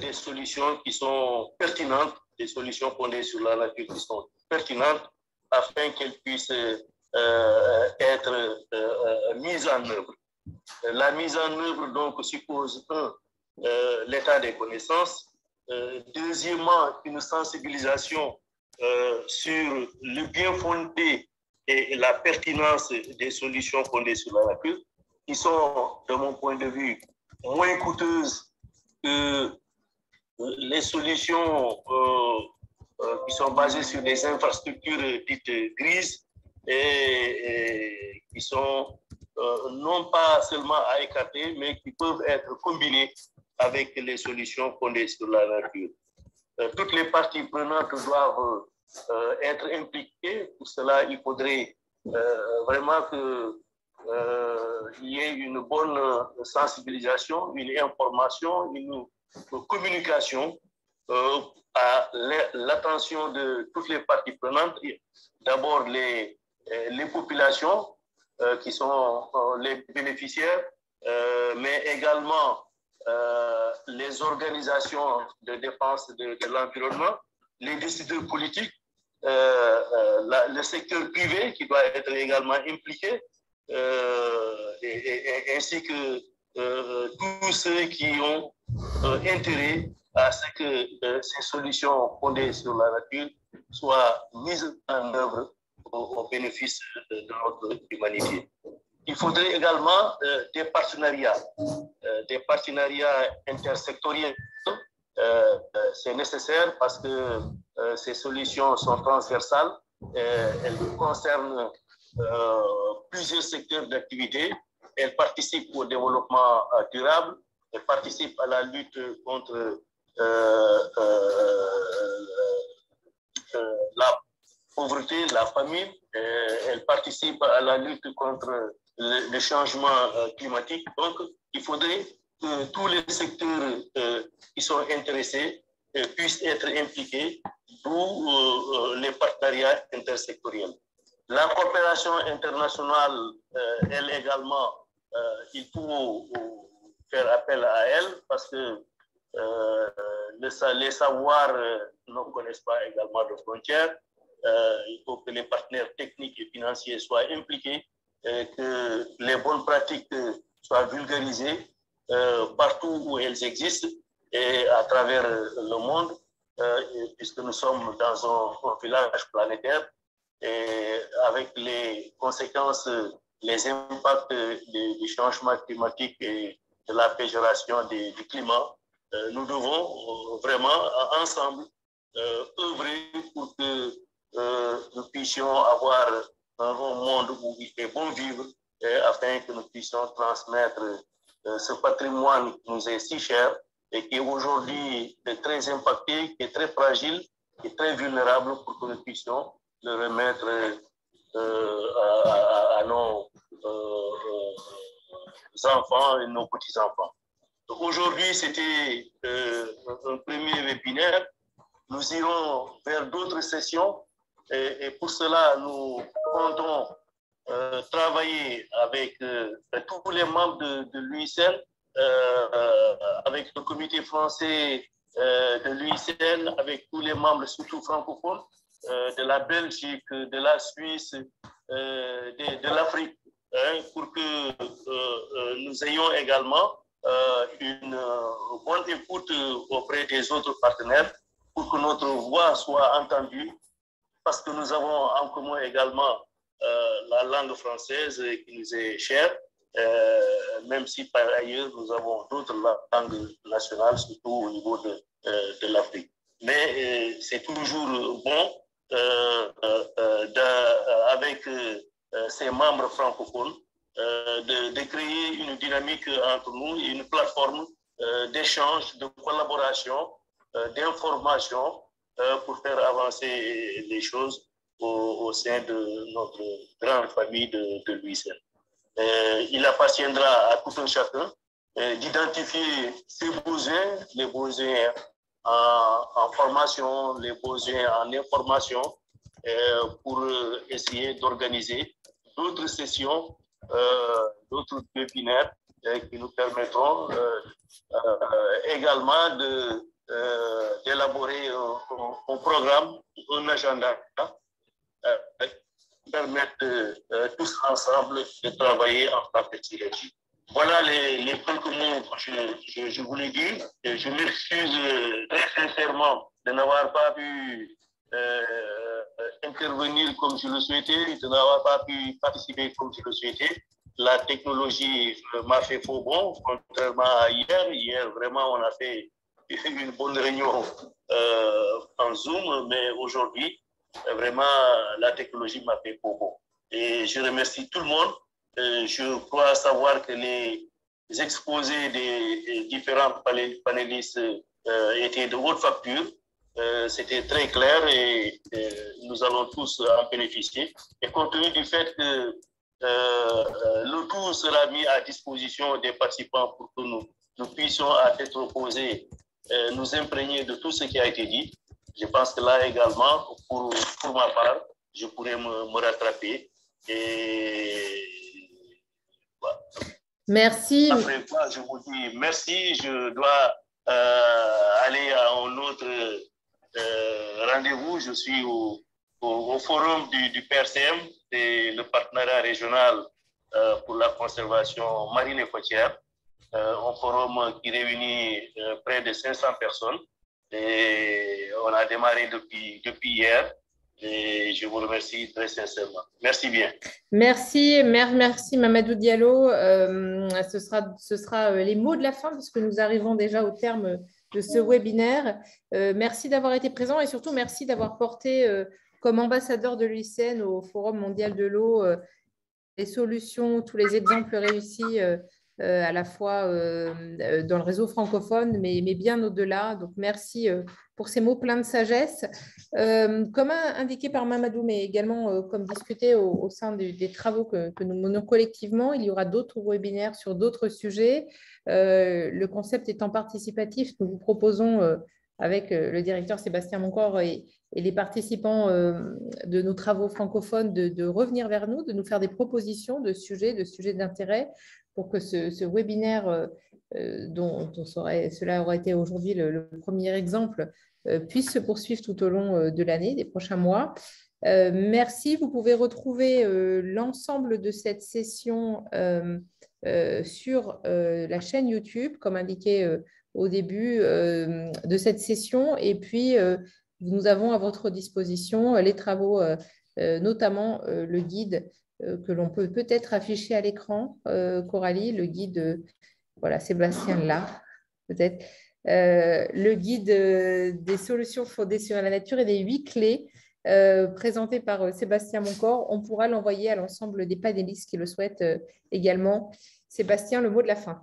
des solutions qui sont pertinentes, des solutions fondées sur la nature qui sont pertinentes afin qu'elles puissent être mises en œuvre. La mise en œuvre, donc, suppose, un, l'état des connaissances, deuxièmement, une sensibilisation euh, sur le bien fondé et la pertinence des solutions fondées sur la nature, qui sont, de mon point de vue, moins coûteuses que les solutions euh, euh, qui sont basées sur des infrastructures dites grises et, qui sont non pas seulement à écarter, mais qui peuvent être combinées avec les solutions fondées sur la nature. Euh, toutes les parties prenantes doivent euh, être impliquées. Pour cela, il faudrait vraiment que il y ait une bonne sensibilisation, une information, communication à l'attention de toutes les parties prenantes. D'abord les, les populations qui sont les bénéficiaires, mais également les organisations de défense de, l'environnement, les décideurs politiques, le secteur privé qui doit être également impliqué, ainsi que tous ceux qui ont intérêt à ce que ces solutions fondées sur la nature soient mises en œuvre au, bénéfice de, notre humanité. Il faudrait également des partenariats, des partenariats intersectoriels. C'est nécessaire parce que ces solutions sont transversales, elles concernent plusieurs secteurs d'activité. Elle participe au développement durable, elle participe à la lutte contre euh, euh, euh, la pauvreté, la famine, elle participe à la lutte contre le, changement climatique. Donc, il faudrait que tous les secteurs qui sont intéressés puissent être impliqués, d'où les partenariats intersectoriels. La coopération internationale, elle également, il faut faire appel à elle parce que euh, les savoirs euh, ne connaissent pas également de frontières. Euh, il faut que les partenaires techniques et financiers soient impliqués, et que les bonnes pratiques soient vulgarisées partout où elles existent et à travers le monde, puisque nous sommes dans un, village planétaire et avec les conséquences, les impacts du changement climatique et de la péjoration du climat, euh, nous devons euh, vraiment ensemble euh, œuvrer pour que nous puissions avoir un monde où il fait bon vivre afin que nous puissions transmettre ce patrimoine qui nous est si cher et qui aujourd'hui est très impacté, qui est très fragile, qui est très vulnérable pour que nous puissions le remettre à, nos enfants et nos petits-enfants. Aujourd'hui, c'était euh, un premier webinaire. Nous irons vers d'autres sessions et, pour cela, nous comptons euh, travailler avec euh, tous les membres de, de avec le comité français de l'UICN, avec tous les membres, surtout francophones, de la Belgique, de la Suisse, de l'Afrique, hein, pour que nous ayons également euh, une euh, bonne écoute auprès des autres partenaires pour que notre voix soit entendue, parce que nous avons en commun également euh, la langue française qui nous est chère, même si par ailleurs nous avons d'autres langues nationales, surtout au niveau de, de l'Afrique. Mais c'est toujours bon avec ces membres francophones euh, de, de, créer une dynamique entre nous, une plateforme euh, d'échange, de collaboration, euh, d'information pour faire avancer les choses au, sein de notre grande famille de, de l'UICN. il appartiendra à tout un chacun d'identifier ses besoins, les besoins en, formation, les besoins en information, pour essayer d'organiser d'autres sessions euh, d'autres webinaires euh, qui nous permettront euh, également d'élaborer un, programme, un agenda qui permettent tous ensemble de travailler en synergie. Voilà les, les quelques mots que je, je, voulais dire. je m'excuse très sincèrement de n'avoir pas pu euh, intervenir comme je le souhaitais, de n'avoir pas pu participer comme je le souhaitais. La technologie m'a fait faux bon, contrairement à hier. Hier, vraiment, on a fait une bonne réunion euh, en Zoom, mais aujourd'hui, vraiment, la technologie m'a fait faux bon. Et je remercie tout le monde. Euh, je crois savoir que les exposés des différents panélistes étaient de haute facture C'était très clair et, nous allons tous en bénéficier. Et compte tenu du fait que le tout sera mis à disposition des participants pour que nous, nous puissions à tête reposée nous imprégner de tout ce qui a été dit, je pense que là également, pour, pour ma part, je pourrais me, me rattraper. Et voilà.
Merci.
Après quoi, je vous dis merci. Je dois euh, aller à un autre euh, rendez-vous. Je suis au, forum du, du, PRCM, c'est le partenariat régional euh, pour la conservation marine et côtière. un forum qui réunit près de 500 personnes. Et on a démarré depuis, hier. Et je vous remercie très sincèrement. Merci bien.
Merci, merci Mamadou Diallo. Euh, ce sera, ce sera les mots de la fin parce que nous arrivons déjà au terme de ce webinaire. Euh, merci d'avoir été présent et surtout merci d'avoir porté euh, comme ambassadeur de l'UICN au Forum mondial de l'eau les solutions, tous les exemples réussis euh, à la fois euh, dans le réseau francophone, mais, mais bien au-delà. Donc, merci euh, pour ces mots pleins de sagesse. comme indiqué par Mamadou, mais également comme discuté au, sein des, travaux que, nous menons collectivement, il y aura d'autres webinaires sur d'autres sujets. le concept étant participatif, nous vous proposons avec le directeur Sébastien Moncor et, les participants de nos travaux francophones de, revenir vers nous, de nous faire des propositions de sujets, de sujets d'intérêt pour que ce, webinaire, euh, euh, dont, cela aurait été aujourd'hui le, premier exemple, euh, puisse se poursuivre tout au long de l'année, des prochains mois. merci. Vous pouvez retrouver l'ensemble de cette session sur la chaîne YouTube, comme indiqué au début de cette session. Et puis, nous avons à votre disposition les travaux, notamment le guide euh, que l'on peut peut-être afficher à l'écran, euh, Coralie, le guide, euh, voilà, Sébastien là, peut-être, le guide des solutions fondées sur la nature et des huit clés présenté par Sébastien Moncor. On pourra l'envoyer à l'ensemble des panélistes qui le souhaitent également. Sébastien, le mot de la fin.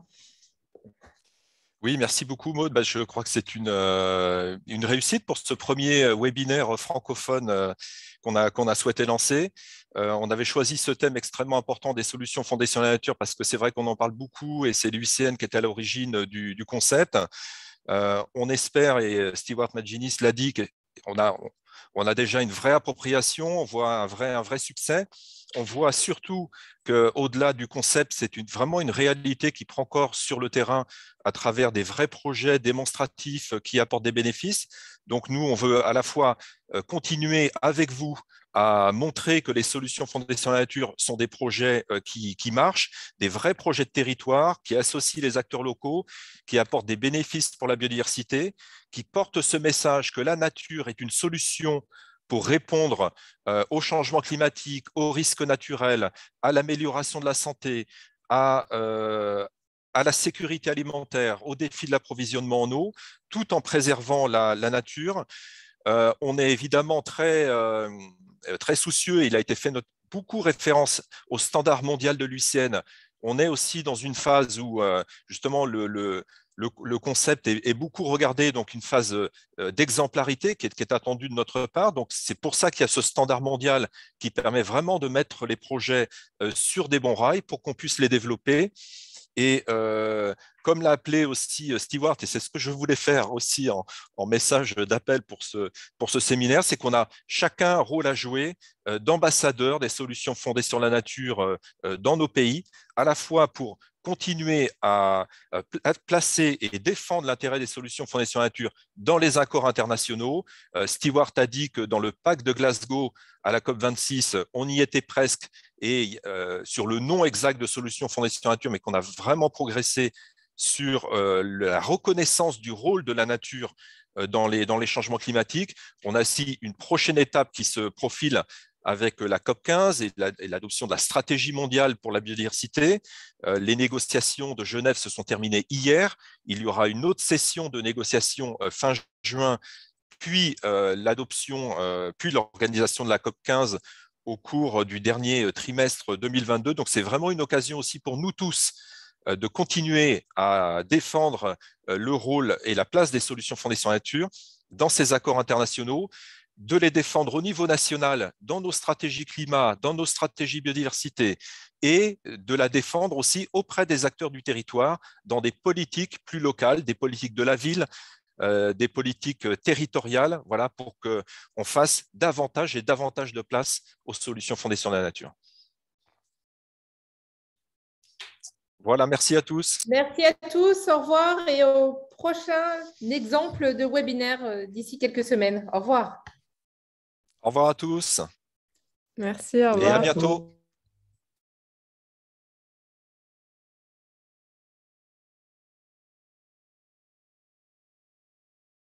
Oui, merci beaucoup Maud. Bah, je crois que c'est une, une réussite pour ce premier webinaire francophone qu'on a, a souhaité lancer. Euh, on avait choisi ce thème extrêmement important des solutions fondées sur la nature parce que c'est vrai qu'on en parle beaucoup et c'est l'UICN qui est à l'origine du, concept. Euh, on espère, et Stewart Maginis l'a dit, qu'on a, on a déjà une vraie appropriation, on voit un vrai, un vrai succès. On voit surtout qu'au-delà du concept, c'est vraiment une réalité qui prend corps sur le terrain à travers des vrais projets démonstratifs qui apportent des bénéfices. Donc nous, on veut à la fois euh, continuer avec vous à montrer que les solutions fondées sur la nature sont des projets euh, qui, qui, marchent, des vrais projets de territoire qui associent les acteurs locaux, qui apportent des bénéfices pour la biodiversité, qui portent ce message que la nature est une solution pour répondre euh, au changement climatique, aux risques naturels, à l'amélioration de la santé, à, euh, la sécurité alimentaire, aux défis de l'approvisionnement en eau, tout en préservant la, nature. Euh, on est évidemment très, euh, très soucieux, il a été fait notre, beaucoup référence au standard mondial de l'UICN. On est aussi dans une phase où justement le, le, concept est, beaucoup regardé, donc une phase euh, d'exemplarité qui est, qui est, attendue de notre part. Donc c'est pour ça qu'il y a ce standard mondial qui permet vraiment de mettre les projets euh, sur des bons rails pour qu'on puisse les développer. Et euh, comme l'a appelé aussi euh, Stewart, et c'est ce que je voulais faire aussi en, message d'appel pour ce, pour ce séminaire, c'est qu'on a chacun un rôle à jouer euh, d'ambassadeur des solutions fondées sur la nature euh, dans nos pays, à la fois pour continuer à, placer et défendre l'intérêt des solutions fondées sur la nature dans les accords internationaux. Stewart a dit que dans le pacte de Glasgow à la COP26, on y était presque et sur le nom exact de solutions fondées sur la nature, mais qu'on a vraiment progressé sur euh, la reconnaissance du rôle de la nature euh, dans les, changements climatiques. On a aussi une prochaine étape qui se profile avec la COP15 et l'adoption de la stratégie mondiale pour la biodiversité. Euh, les négociations de Genève se sont terminées hier. Il y aura une autre session de négociations euh, fin juin, puis euh, l'adoption, puis l'organisation de la COP15 au cours du dernier trimestre 2022. Donc c'est vraiment une occasion aussi pour nous tous de continuer à défendre le rôle et la place des solutions fondées sur la nature dans ces accords internationaux, de les défendre au niveau national dans nos stratégies climat, dans nos stratégies biodiversité, et de la défendre aussi auprès des acteurs du territoire dans des politiques plus locales, des politiques de la ville, euh, des politiques territoriales, voilà, pour qu'on fasse davantage et davantage de place aux solutions fondées sur la nature. Voilà, merci à tous.
Merci à tous, au revoir et au prochain exemple de webinaire euh, d'ici quelques semaines. Au revoir.
Au revoir à tous.
Merci, au
revoir. Et à bientôt.